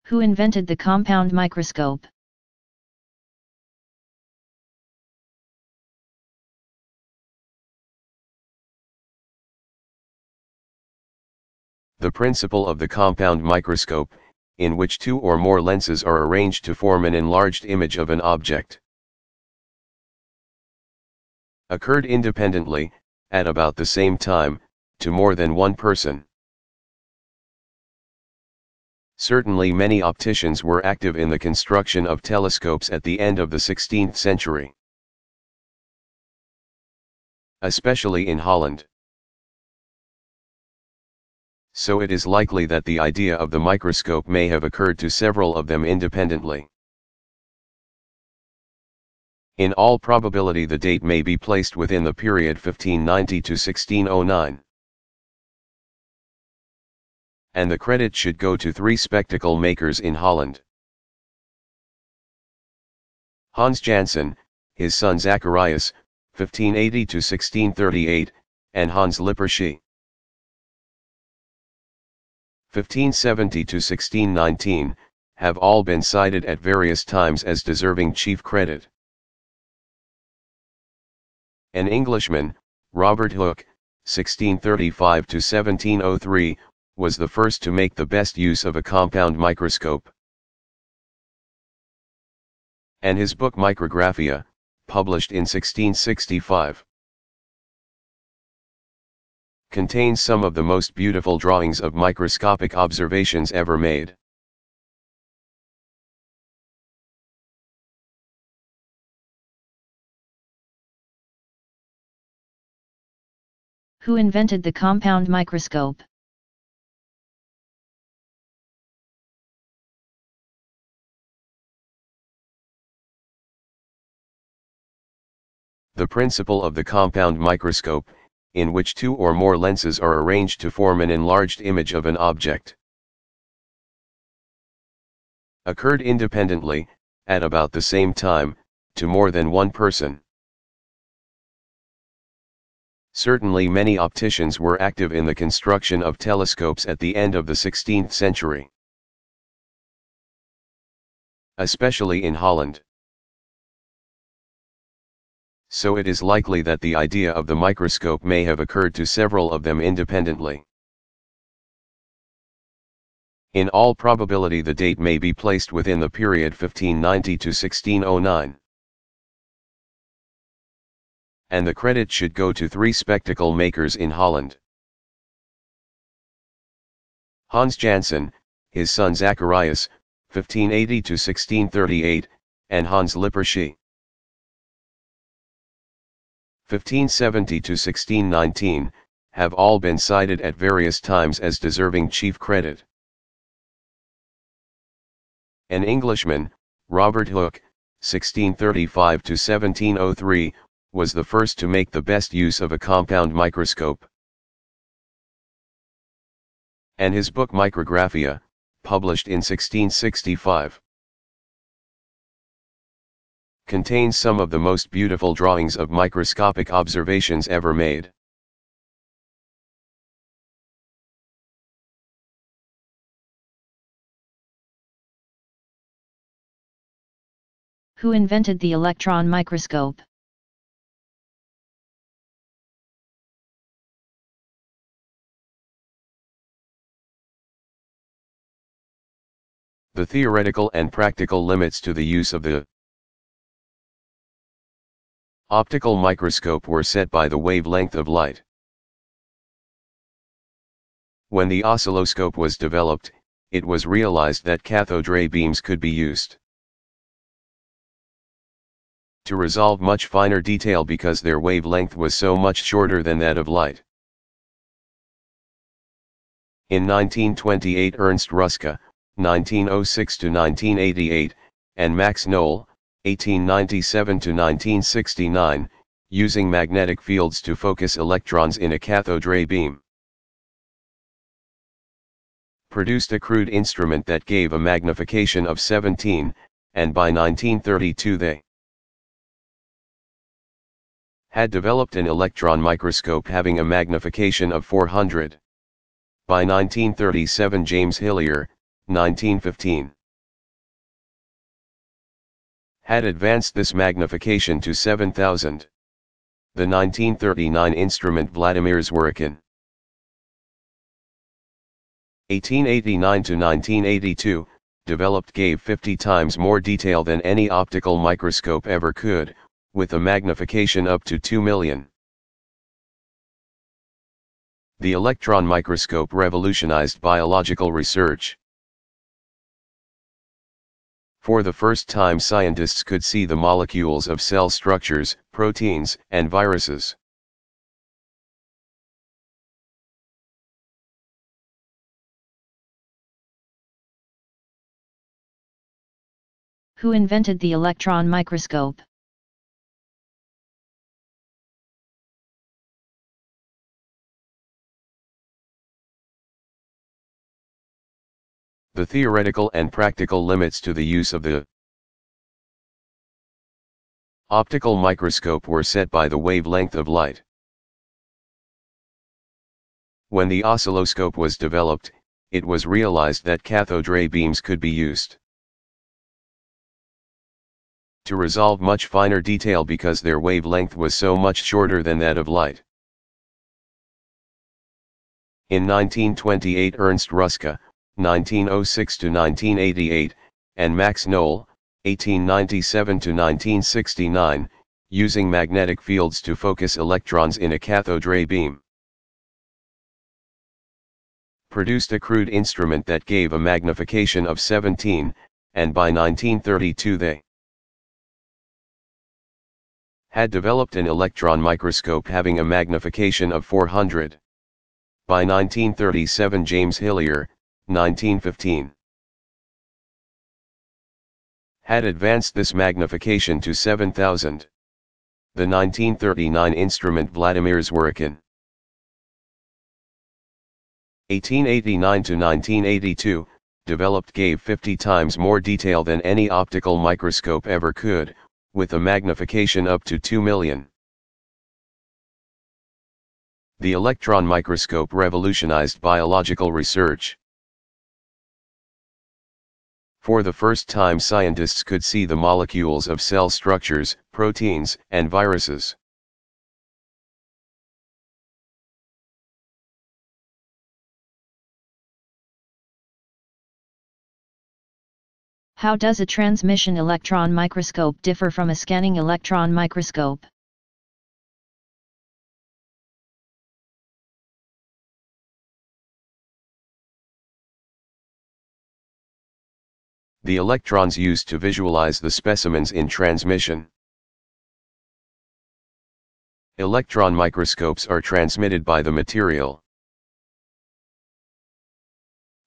Who invented the compound microscope? The principle of the compound microscope, in which two or more lenses are arranged to form an enlarged image of an object, occurred independently, at about the same time, to more than one person. Certainly many opticians were active in the construction of telescopes at the end of the 16th century. Especially in Holland so it is likely that the idea of the microscope may have occurred to several of them independently. In all probability the date may be placed within the period 1590 to 1609. And the credit should go to three spectacle makers in Holland. Hans Janssen, his son Zacharias, 1580-1638, and Hans Lippershey. 1570-1619, have all been cited at various times as deserving chief credit. An Englishman, Robert Hooke, 1635 to 1703, was the first to make the best use of a compound microscope. And his book Micrographia, published in 1665 contains some of the most beautiful drawings of microscopic observations ever made. Who invented the compound microscope? The principle of the compound microscope, in which two or more lenses are arranged to form an enlarged image of an object. Occurred independently, at about the same time, to more than one person. Certainly many opticians were active in the construction of telescopes at the end of the 16th century. Especially in Holland so it is likely that the idea of the microscope may have occurred to several of them independently. In all probability the date may be placed within the period 1590 to 1609. And the credit should go to three spectacle makers in Holland. Hans Janssen, his son Zacharias, 1580 to 1638, and Hans Lippershey. 1570 to 1619, have all been cited at various times as deserving chief credit. An Englishman, Robert Hooke, 1635 to 1703, was the first to make the best use of a compound microscope. And his book Micrographia, published in 1665. Contains some of the most beautiful drawings of microscopic observations ever made. Who invented the electron microscope? The theoretical and practical limits to the use of the optical microscope were set by the wavelength of light. When the oscilloscope was developed, it was realized that cathode ray beams could be used to resolve much finer detail because their wavelength was so much shorter than that of light. In 1928 Ernst Ruska, 1906-1988, and Max Knoll, 1897 to 1969, using magnetic fields to focus electrons in a cathode ray beam. Produced a crude instrument that gave a magnification of 17, and by 1932 they had developed an electron microscope having a magnification of 400. By 1937 James Hillier, 1915. Had advanced this magnification to 7000. The 1939 instrument Vladimir Zworykin. 1889 to 1982, developed gave 50 times more detail than any optical microscope ever could, with a magnification up to 2 million. The electron microscope revolutionized biological research. For the first time scientists could see the molecules of cell structures, proteins, and viruses. Who invented the electron microscope? The theoretical and practical limits to the use of the optical microscope were set by the wavelength of light. When the oscilloscope was developed, it was realized that cathode ray beams could be used to resolve much finer detail because their wavelength was so much shorter than that of light. In 1928 Ernst Ruska, 1906 to 1988, and Max Knoll, 1897 to 1969, using magnetic fields to focus electrons in a cathode ray beam. Produced a crude instrument that gave a magnification of 17, and by 1932 they had developed an electron microscope having a magnification of 400. By 1937 James Hillier, 1915. Had advanced this magnification to 7000. The 1939 instrument Vladimir Zworykin. 1889 to 1982, developed gave 50 times more detail than any optical microscope ever could, with a magnification up to 2 million. The electron microscope revolutionized biological research. For the first time scientists could see the molecules of cell structures, proteins, and viruses. How does a transmission electron microscope differ from a scanning electron microscope? The electrons used to visualize the specimens in transmission. Electron microscopes are transmitted by the material.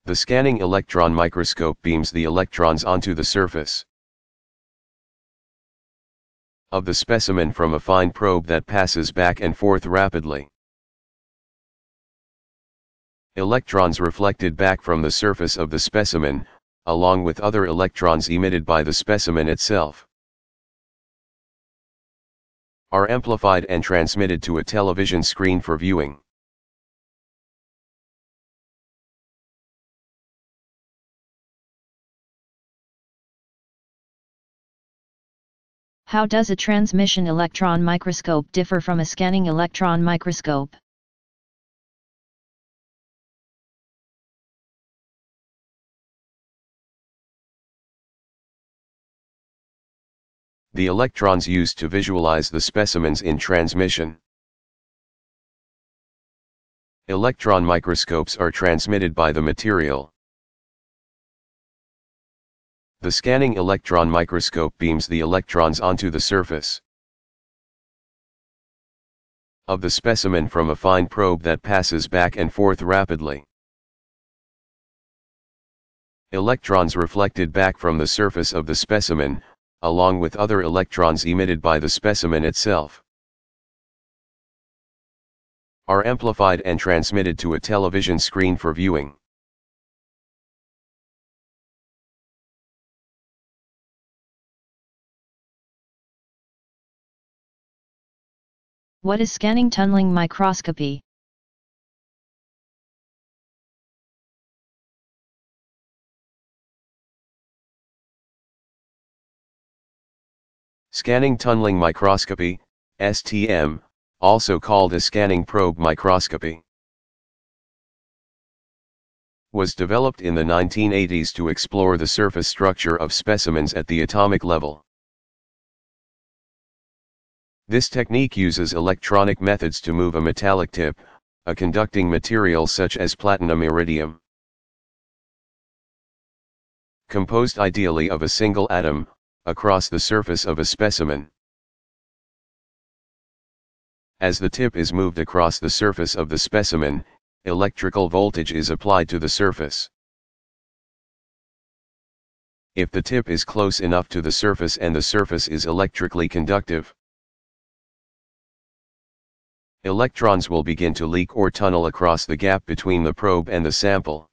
The scanning electron microscope beams the electrons onto the surface of the specimen from a fine probe that passes back and forth rapidly. Electrons reflected back from the surface of the specimen, along with other electrons emitted by the specimen itself, are amplified and transmitted to a television screen for viewing. How does a transmission electron microscope differ from a scanning electron microscope? The electrons used to visualize the specimens in transmission. Electron microscopes are transmitted by the material. The scanning electron microscope beams the electrons onto the surface of the specimen from a fine probe that passes back and forth rapidly. Electrons reflected back from the surface of the specimen, along with other electrons emitted by the specimen itself, are amplified and transmitted to a television screen for viewing. What is scanning tunneling microscopy? Scanning tunneling microscopy, STM, also called a scanning probe microscopy, was developed in the 1980s to explore the surface structure of specimens at the atomic level. This technique uses electronic methods to move a metallic tip, a conducting material such as platinum iridium. Composed ideally of a single atom, across the surface of a specimen. As the tip is moved across the surface of the specimen, electrical voltage is applied to the surface. If the tip is close enough to the surface and the surface is electrically conductive, Electrons will begin to leak or tunnel across the gap between the probe and the sample.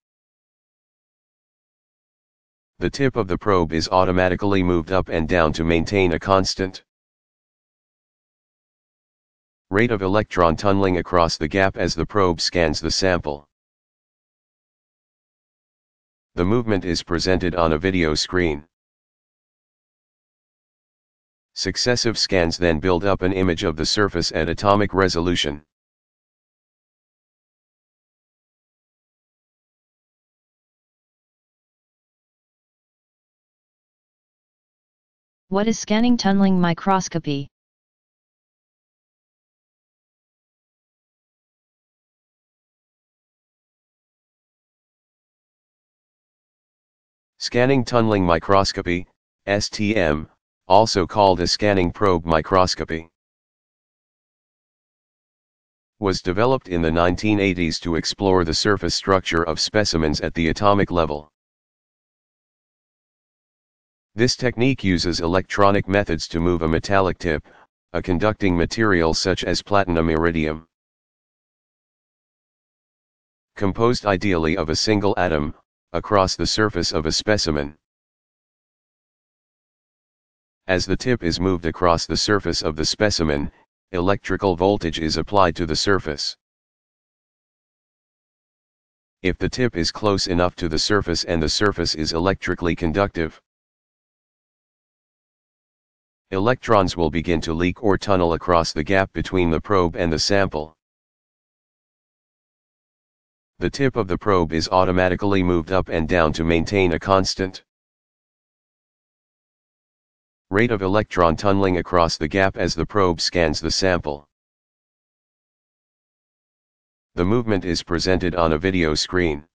The tip of the probe is automatically moved up and down to maintain a constant rate of electron tunneling across the gap as the probe scans the sample. The movement is presented on a video screen. Successive scans then build up an image of the surface at atomic resolution. What is scanning tunneling microscopy? Scanning tunneling microscopy, STM, also called a scanning probe microscopy, was developed in the 1980s to explore the surface structure of specimens at the atomic level. This technique uses electronic methods to move a metallic tip, a conducting material such as platinum iridium. Composed ideally of a single atom, across the surface of a specimen. As the tip is moved across the surface of the specimen, electrical voltage is applied to the surface. If the tip is close enough to the surface and the surface is electrically conductive, electrons will begin to leak or tunnel across the gap between the probe and the sample. The tip of the probe is automatically moved up and down to maintain a constant Rate of electron tunneling across the gap as the probe scans the sample. The movement is presented on a video screen.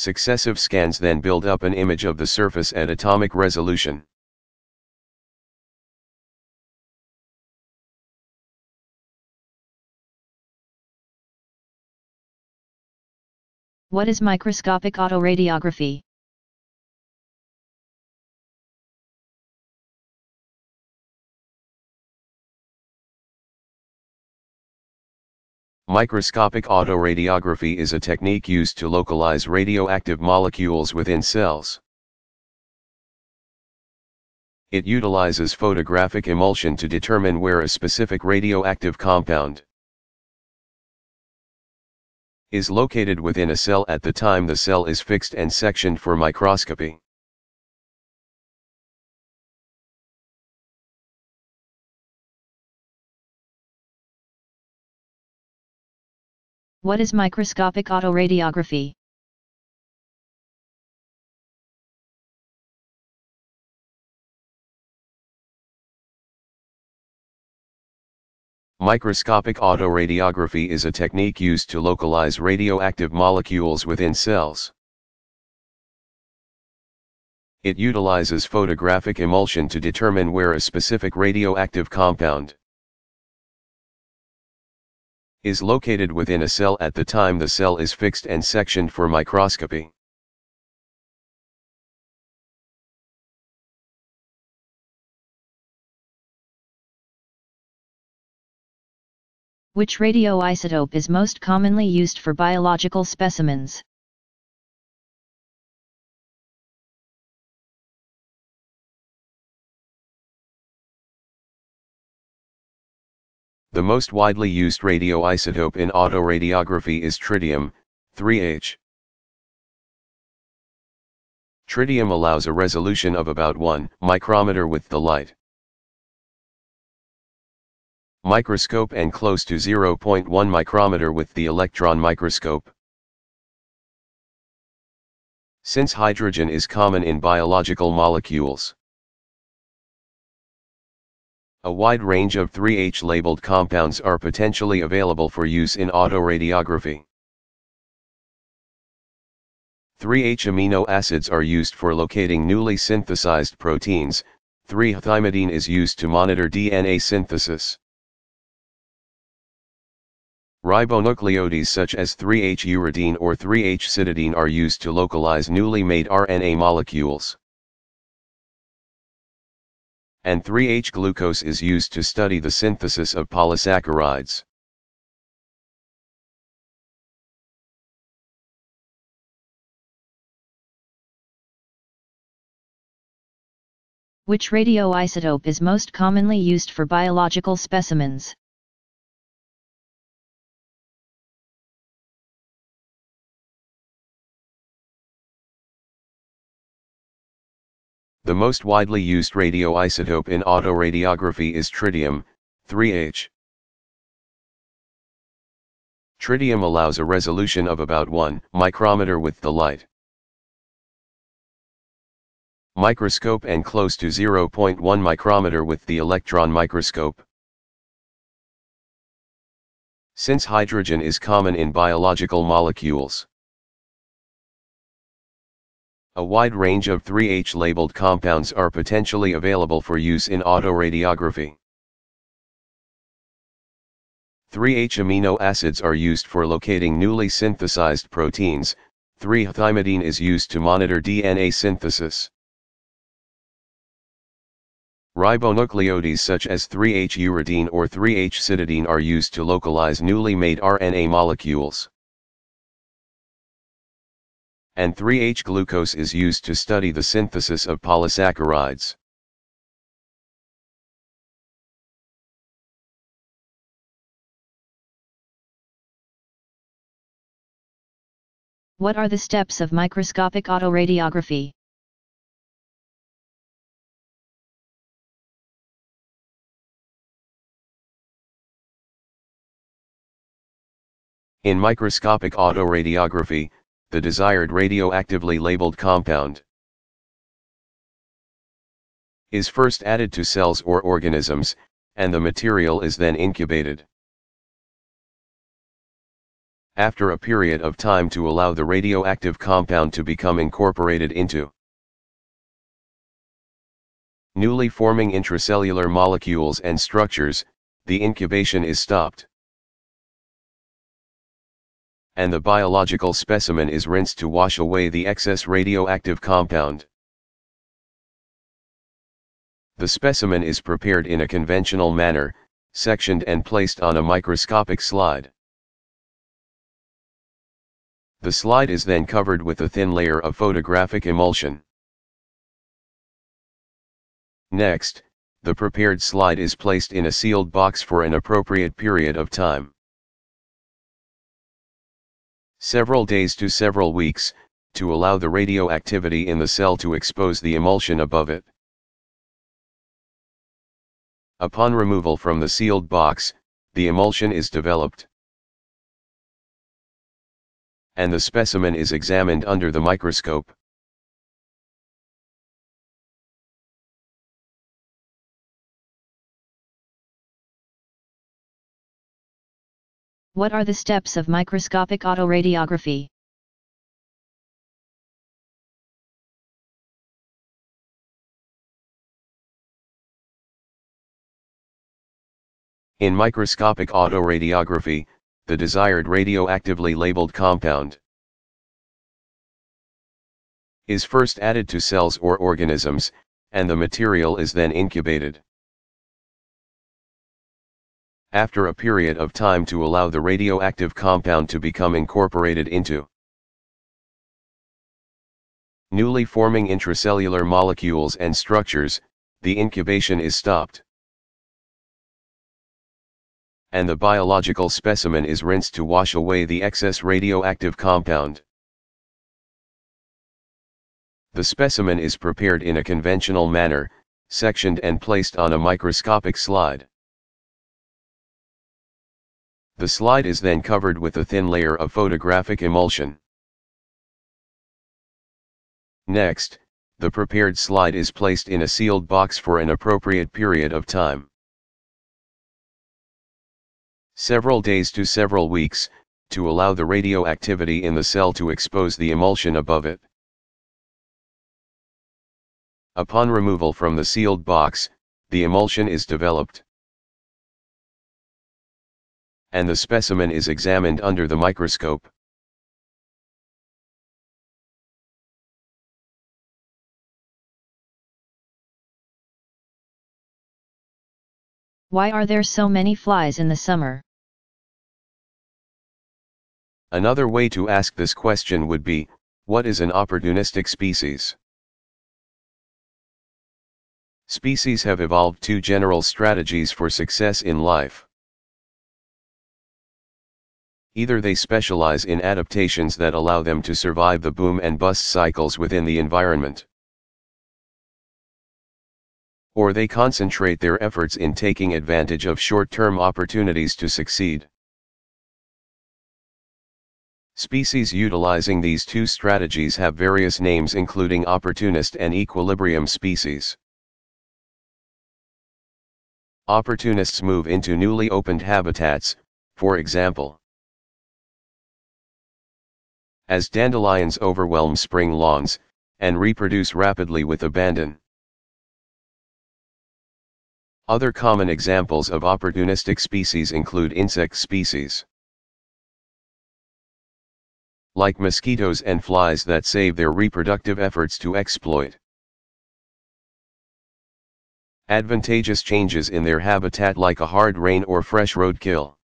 Successive scans then build up an image of the surface at atomic resolution. What is microscopic autoradiography? Microscopic autoradiography is a technique used to localize radioactive molecules within cells. It utilizes photographic emulsion to determine where a specific radioactive compound is located within a cell at the time the cell is fixed and sectioned for microscopy. What is microscopic autoradiography? Microscopic autoradiography is a technique used to localize radioactive molecules within cells. It utilizes photographic emulsion to determine where a specific radioactive compound is located within a cell at the time the cell is fixed and sectioned for microscopy. Which radioisotope is most commonly used for biological specimens? The most widely used radioisotope in autoradiography is tritium, 3H. Tritium allows a resolution of about 1 micrometer with the light microscope and close to 0.1 micrometer with the electron microscope. Since hydrogen is common in biological molecules, a wide range of 3H labeled compounds are potentially available for use in autoradiography. 3H amino acids are used for locating newly synthesized proteins, 3-thymidine is used to monitor DNA synthesis. Ribonucleotides such as 3H-uridine or 3H-cytidine are used to localize newly made RNA molecules and 3H-glucose is used to study the synthesis of polysaccharides. Which radioisotope is most commonly used for biological specimens? The most widely used radioisotope in autoradiography is tritium, 3H. Tritium allows a resolution of about 1 micrometer with the light microscope and close to 0.1 micrometer with the electron microscope. Since hydrogen is common in biological molecules, a wide range of 3H labeled compounds are potentially available for use in autoradiography. 3H amino acids are used for locating newly synthesized proteins, 3-thymidine is used to monitor DNA synthesis. Ribonucleotides such as 3H-uridine or 3H-cytidine are used to localize newly made RNA molecules and 3H-glucose is used to study the synthesis of polysaccharides. What are the steps of microscopic autoradiography? In microscopic autoradiography, the desired radioactively labeled compound is first added to cells or organisms, and the material is then incubated. After a period of time to allow the radioactive compound to become incorporated into newly forming intracellular molecules and structures, the incubation is stopped. And the biological specimen is rinsed to wash away the excess radioactive compound. The specimen is prepared in a conventional manner, sectioned and placed on a microscopic slide. The slide is then covered with a thin layer of photographic emulsion. Next, the prepared slide is placed in a sealed box for an appropriate period of time. Several days to several weeks, to allow the radioactivity in the cell to expose the emulsion above it. Upon removal from the sealed box, the emulsion is developed. And the specimen is examined under the microscope. What are the steps of microscopic autoradiography? In microscopic autoradiography, the desired radioactively labeled compound is first added to cells or organisms, and the material is then incubated. After a period of time to allow the radioactive compound to become incorporated into newly forming intracellular molecules and structures, the incubation is stopped and the biological specimen is rinsed to wash away the excess radioactive compound. The specimen is prepared in a conventional manner, sectioned and placed on a microscopic slide. The slide is then covered with a thin layer of photographic emulsion. Next, the prepared slide is placed in a sealed box for an appropriate period of time several days to several weeks, to allow the radioactivity in the cell to expose the emulsion above it. Upon removal from the sealed box, the emulsion is developed. And the specimen is examined under the microscope. Why are there so many flies in the summer? Another way to ask this question would be, what is an opportunistic species? Species have evolved two general strategies for success in life. Either they specialize in adaptations that allow them to survive the boom and bust cycles within the environment. Or they concentrate their efforts in taking advantage of short-term opportunities to succeed. Species utilizing these two strategies have various names including opportunist and equilibrium species. Opportunists move into newly opened habitats, for example. As dandelions overwhelm spring lawns, and reproduce rapidly with abandon. Other common examples of opportunistic species include insect species like mosquitoes and flies that save their reproductive efforts to exploit. Advantageous changes in their habitat like a hard rain or fresh roadkill.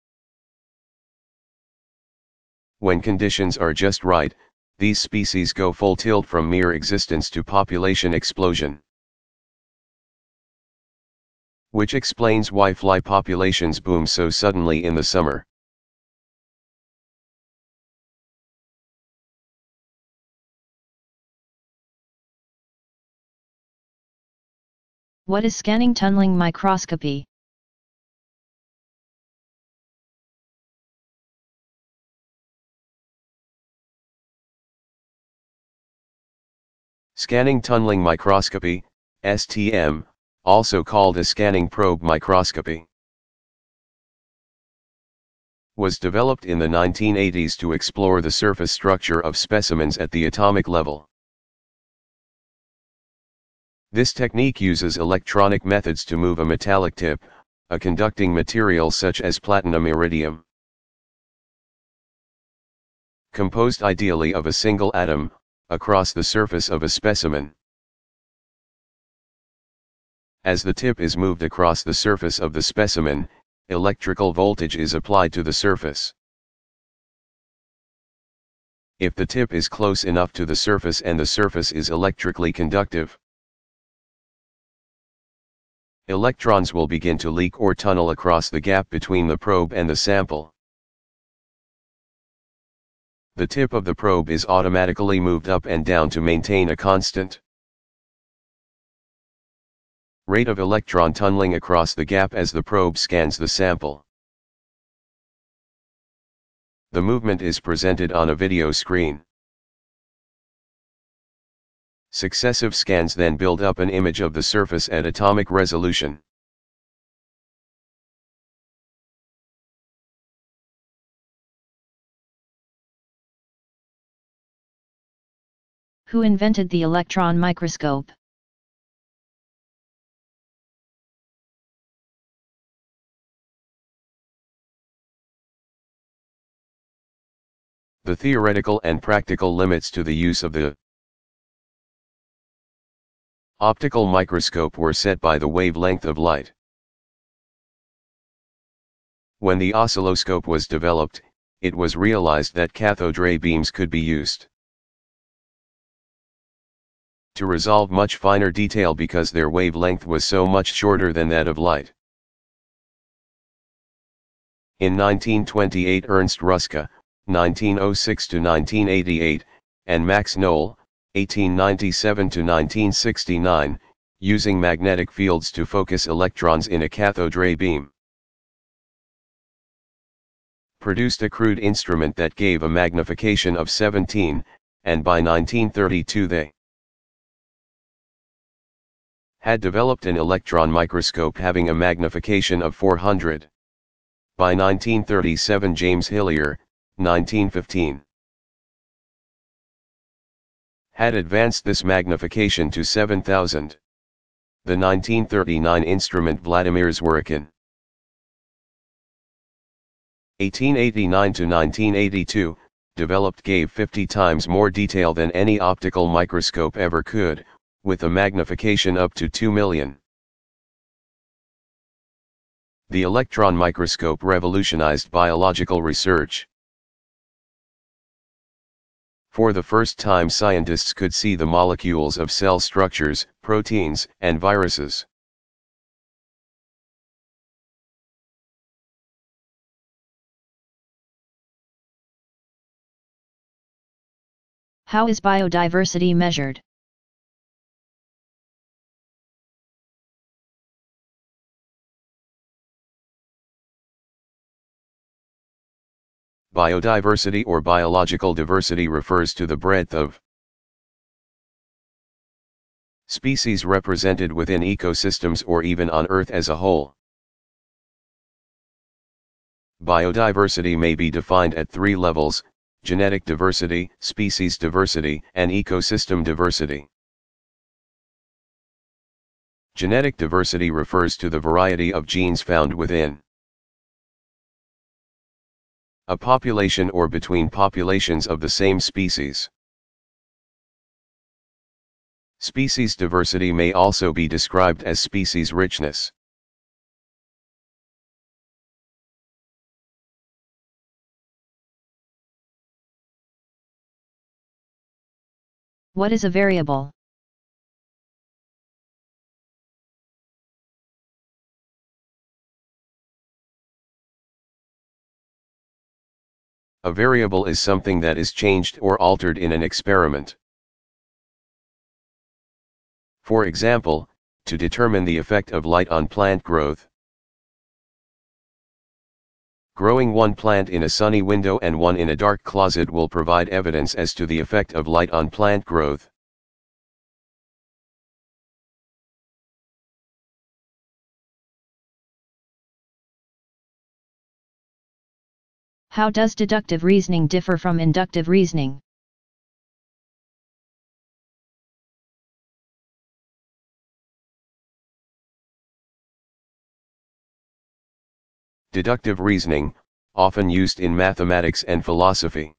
When conditions are just right, these species go full tilt from mere existence to population explosion. Which explains why fly populations boom so suddenly in the summer. What is scanning tunneling microscopy? Scanning tunneling microscopy, STM, also called a scanning probe microscopy. Was developed in the 1980s to explore the surface structure of specimens at the atomic level. This technique uses electronic methods to move a metallic tip, a conducting material such as platinum iridium. Composed ideally of a single atom, across the surface of a specimen. As the tip is moved across the surface of the specimen, electrical voltage is applied to the surface. If the tip is close enough to the surface and the surface is electrically conductive, electrons will begin to leak or tunnel across the gap between the probe and the sample. The tip of the probe is automatically moved up and down to maintain a constant rate of electron tunneling across the gap as the probe scans the sample. The movement is presented on a video screen. Successive scans then build up an image of the surface at atomic resolution. Who invented the electron microscope? The theoretical and practical limits to the use of the optical microscope were set by the wavelength of light. When the oscilloscope was developed, it was realized that cathode ray beams could be used to resolve much finer detail because their wavelength was so much shorter than that of light. In 1928 Ernst Ruska, 1906-1988, and Max Knoll, 1897-1969, using magnetic fields to focus electrons in a cathode ray beam. Produced a crude instrument that gave a magnification of 17, and by 1932 they had developed an electron microscope having a magnification of 400. By 1937 James Hillier, 1915. Had advanced this magnification to 7000. The 1939 instrument Vladimir Zworykin. 1889 to 1982, developed gave 50 times more detail than any optical microscope ever could, with a magnification up to 2 million. The electron microscope revolutionized biological research. For the first time scientists could see the molecules of cell structures, proteins, and viruses. How is biodiversity measured? Biodiversity or biological diversity refers to the breadth of species represented within ecosystems or even on Earth as a whole. Biodiversity may be defined at three levels, genetic diversity, species diversity, and ecosystem diversity. Genetic diversity refers to the variety of genes found within a population or between populations of the same species. Species diversity may also be described as species richness. What is a variable? A variable is something that is changed or altered in an experiment. For example, to determine the effect of light on plant growth. Growing one plant in a sunny window and one in a dark closet will provide evidence as to the effect of light on plant growth. How does deductive reasoning differ from inductive reasoning? Deductive reasoning, often used in mathematics and philosophy.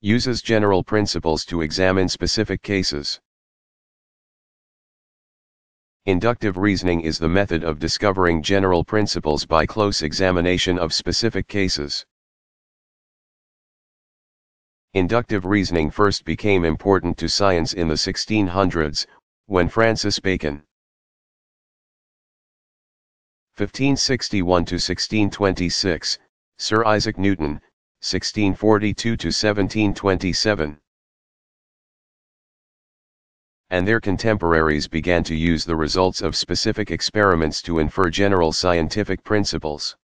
Uses general principles to examine specific cases. Inductive reasoning is the method of discovering general principles by close examination of specific cases. Inductive reasoning first became important to science in the 1600s, when Francis Bacon 1561-1626, Sir Isaac Newton, 1642 to 1727. And their contemporaries began to use the results of specific experiments to infer general scientific principles.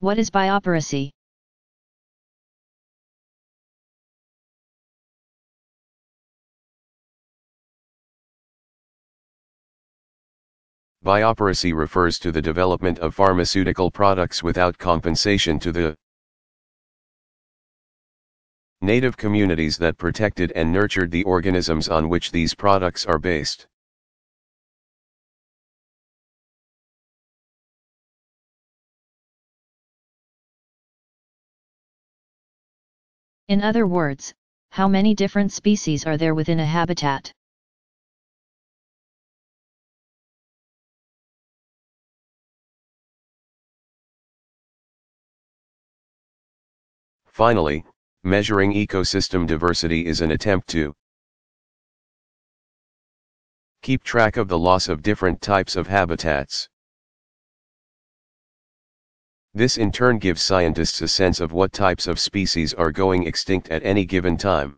What is biopiracy? Biopiracy refers to the development of pharmaceutical products without compensation to the native communities that protected and nurtured the organisms on which these products are based. In other words, how many different species are there within a habitat? Finally, measuring ecosystem diversity is an attempt to keep track of the loss of different types of habitats. This in turn gives scientists a sense of what types of species are going extinct at any given time.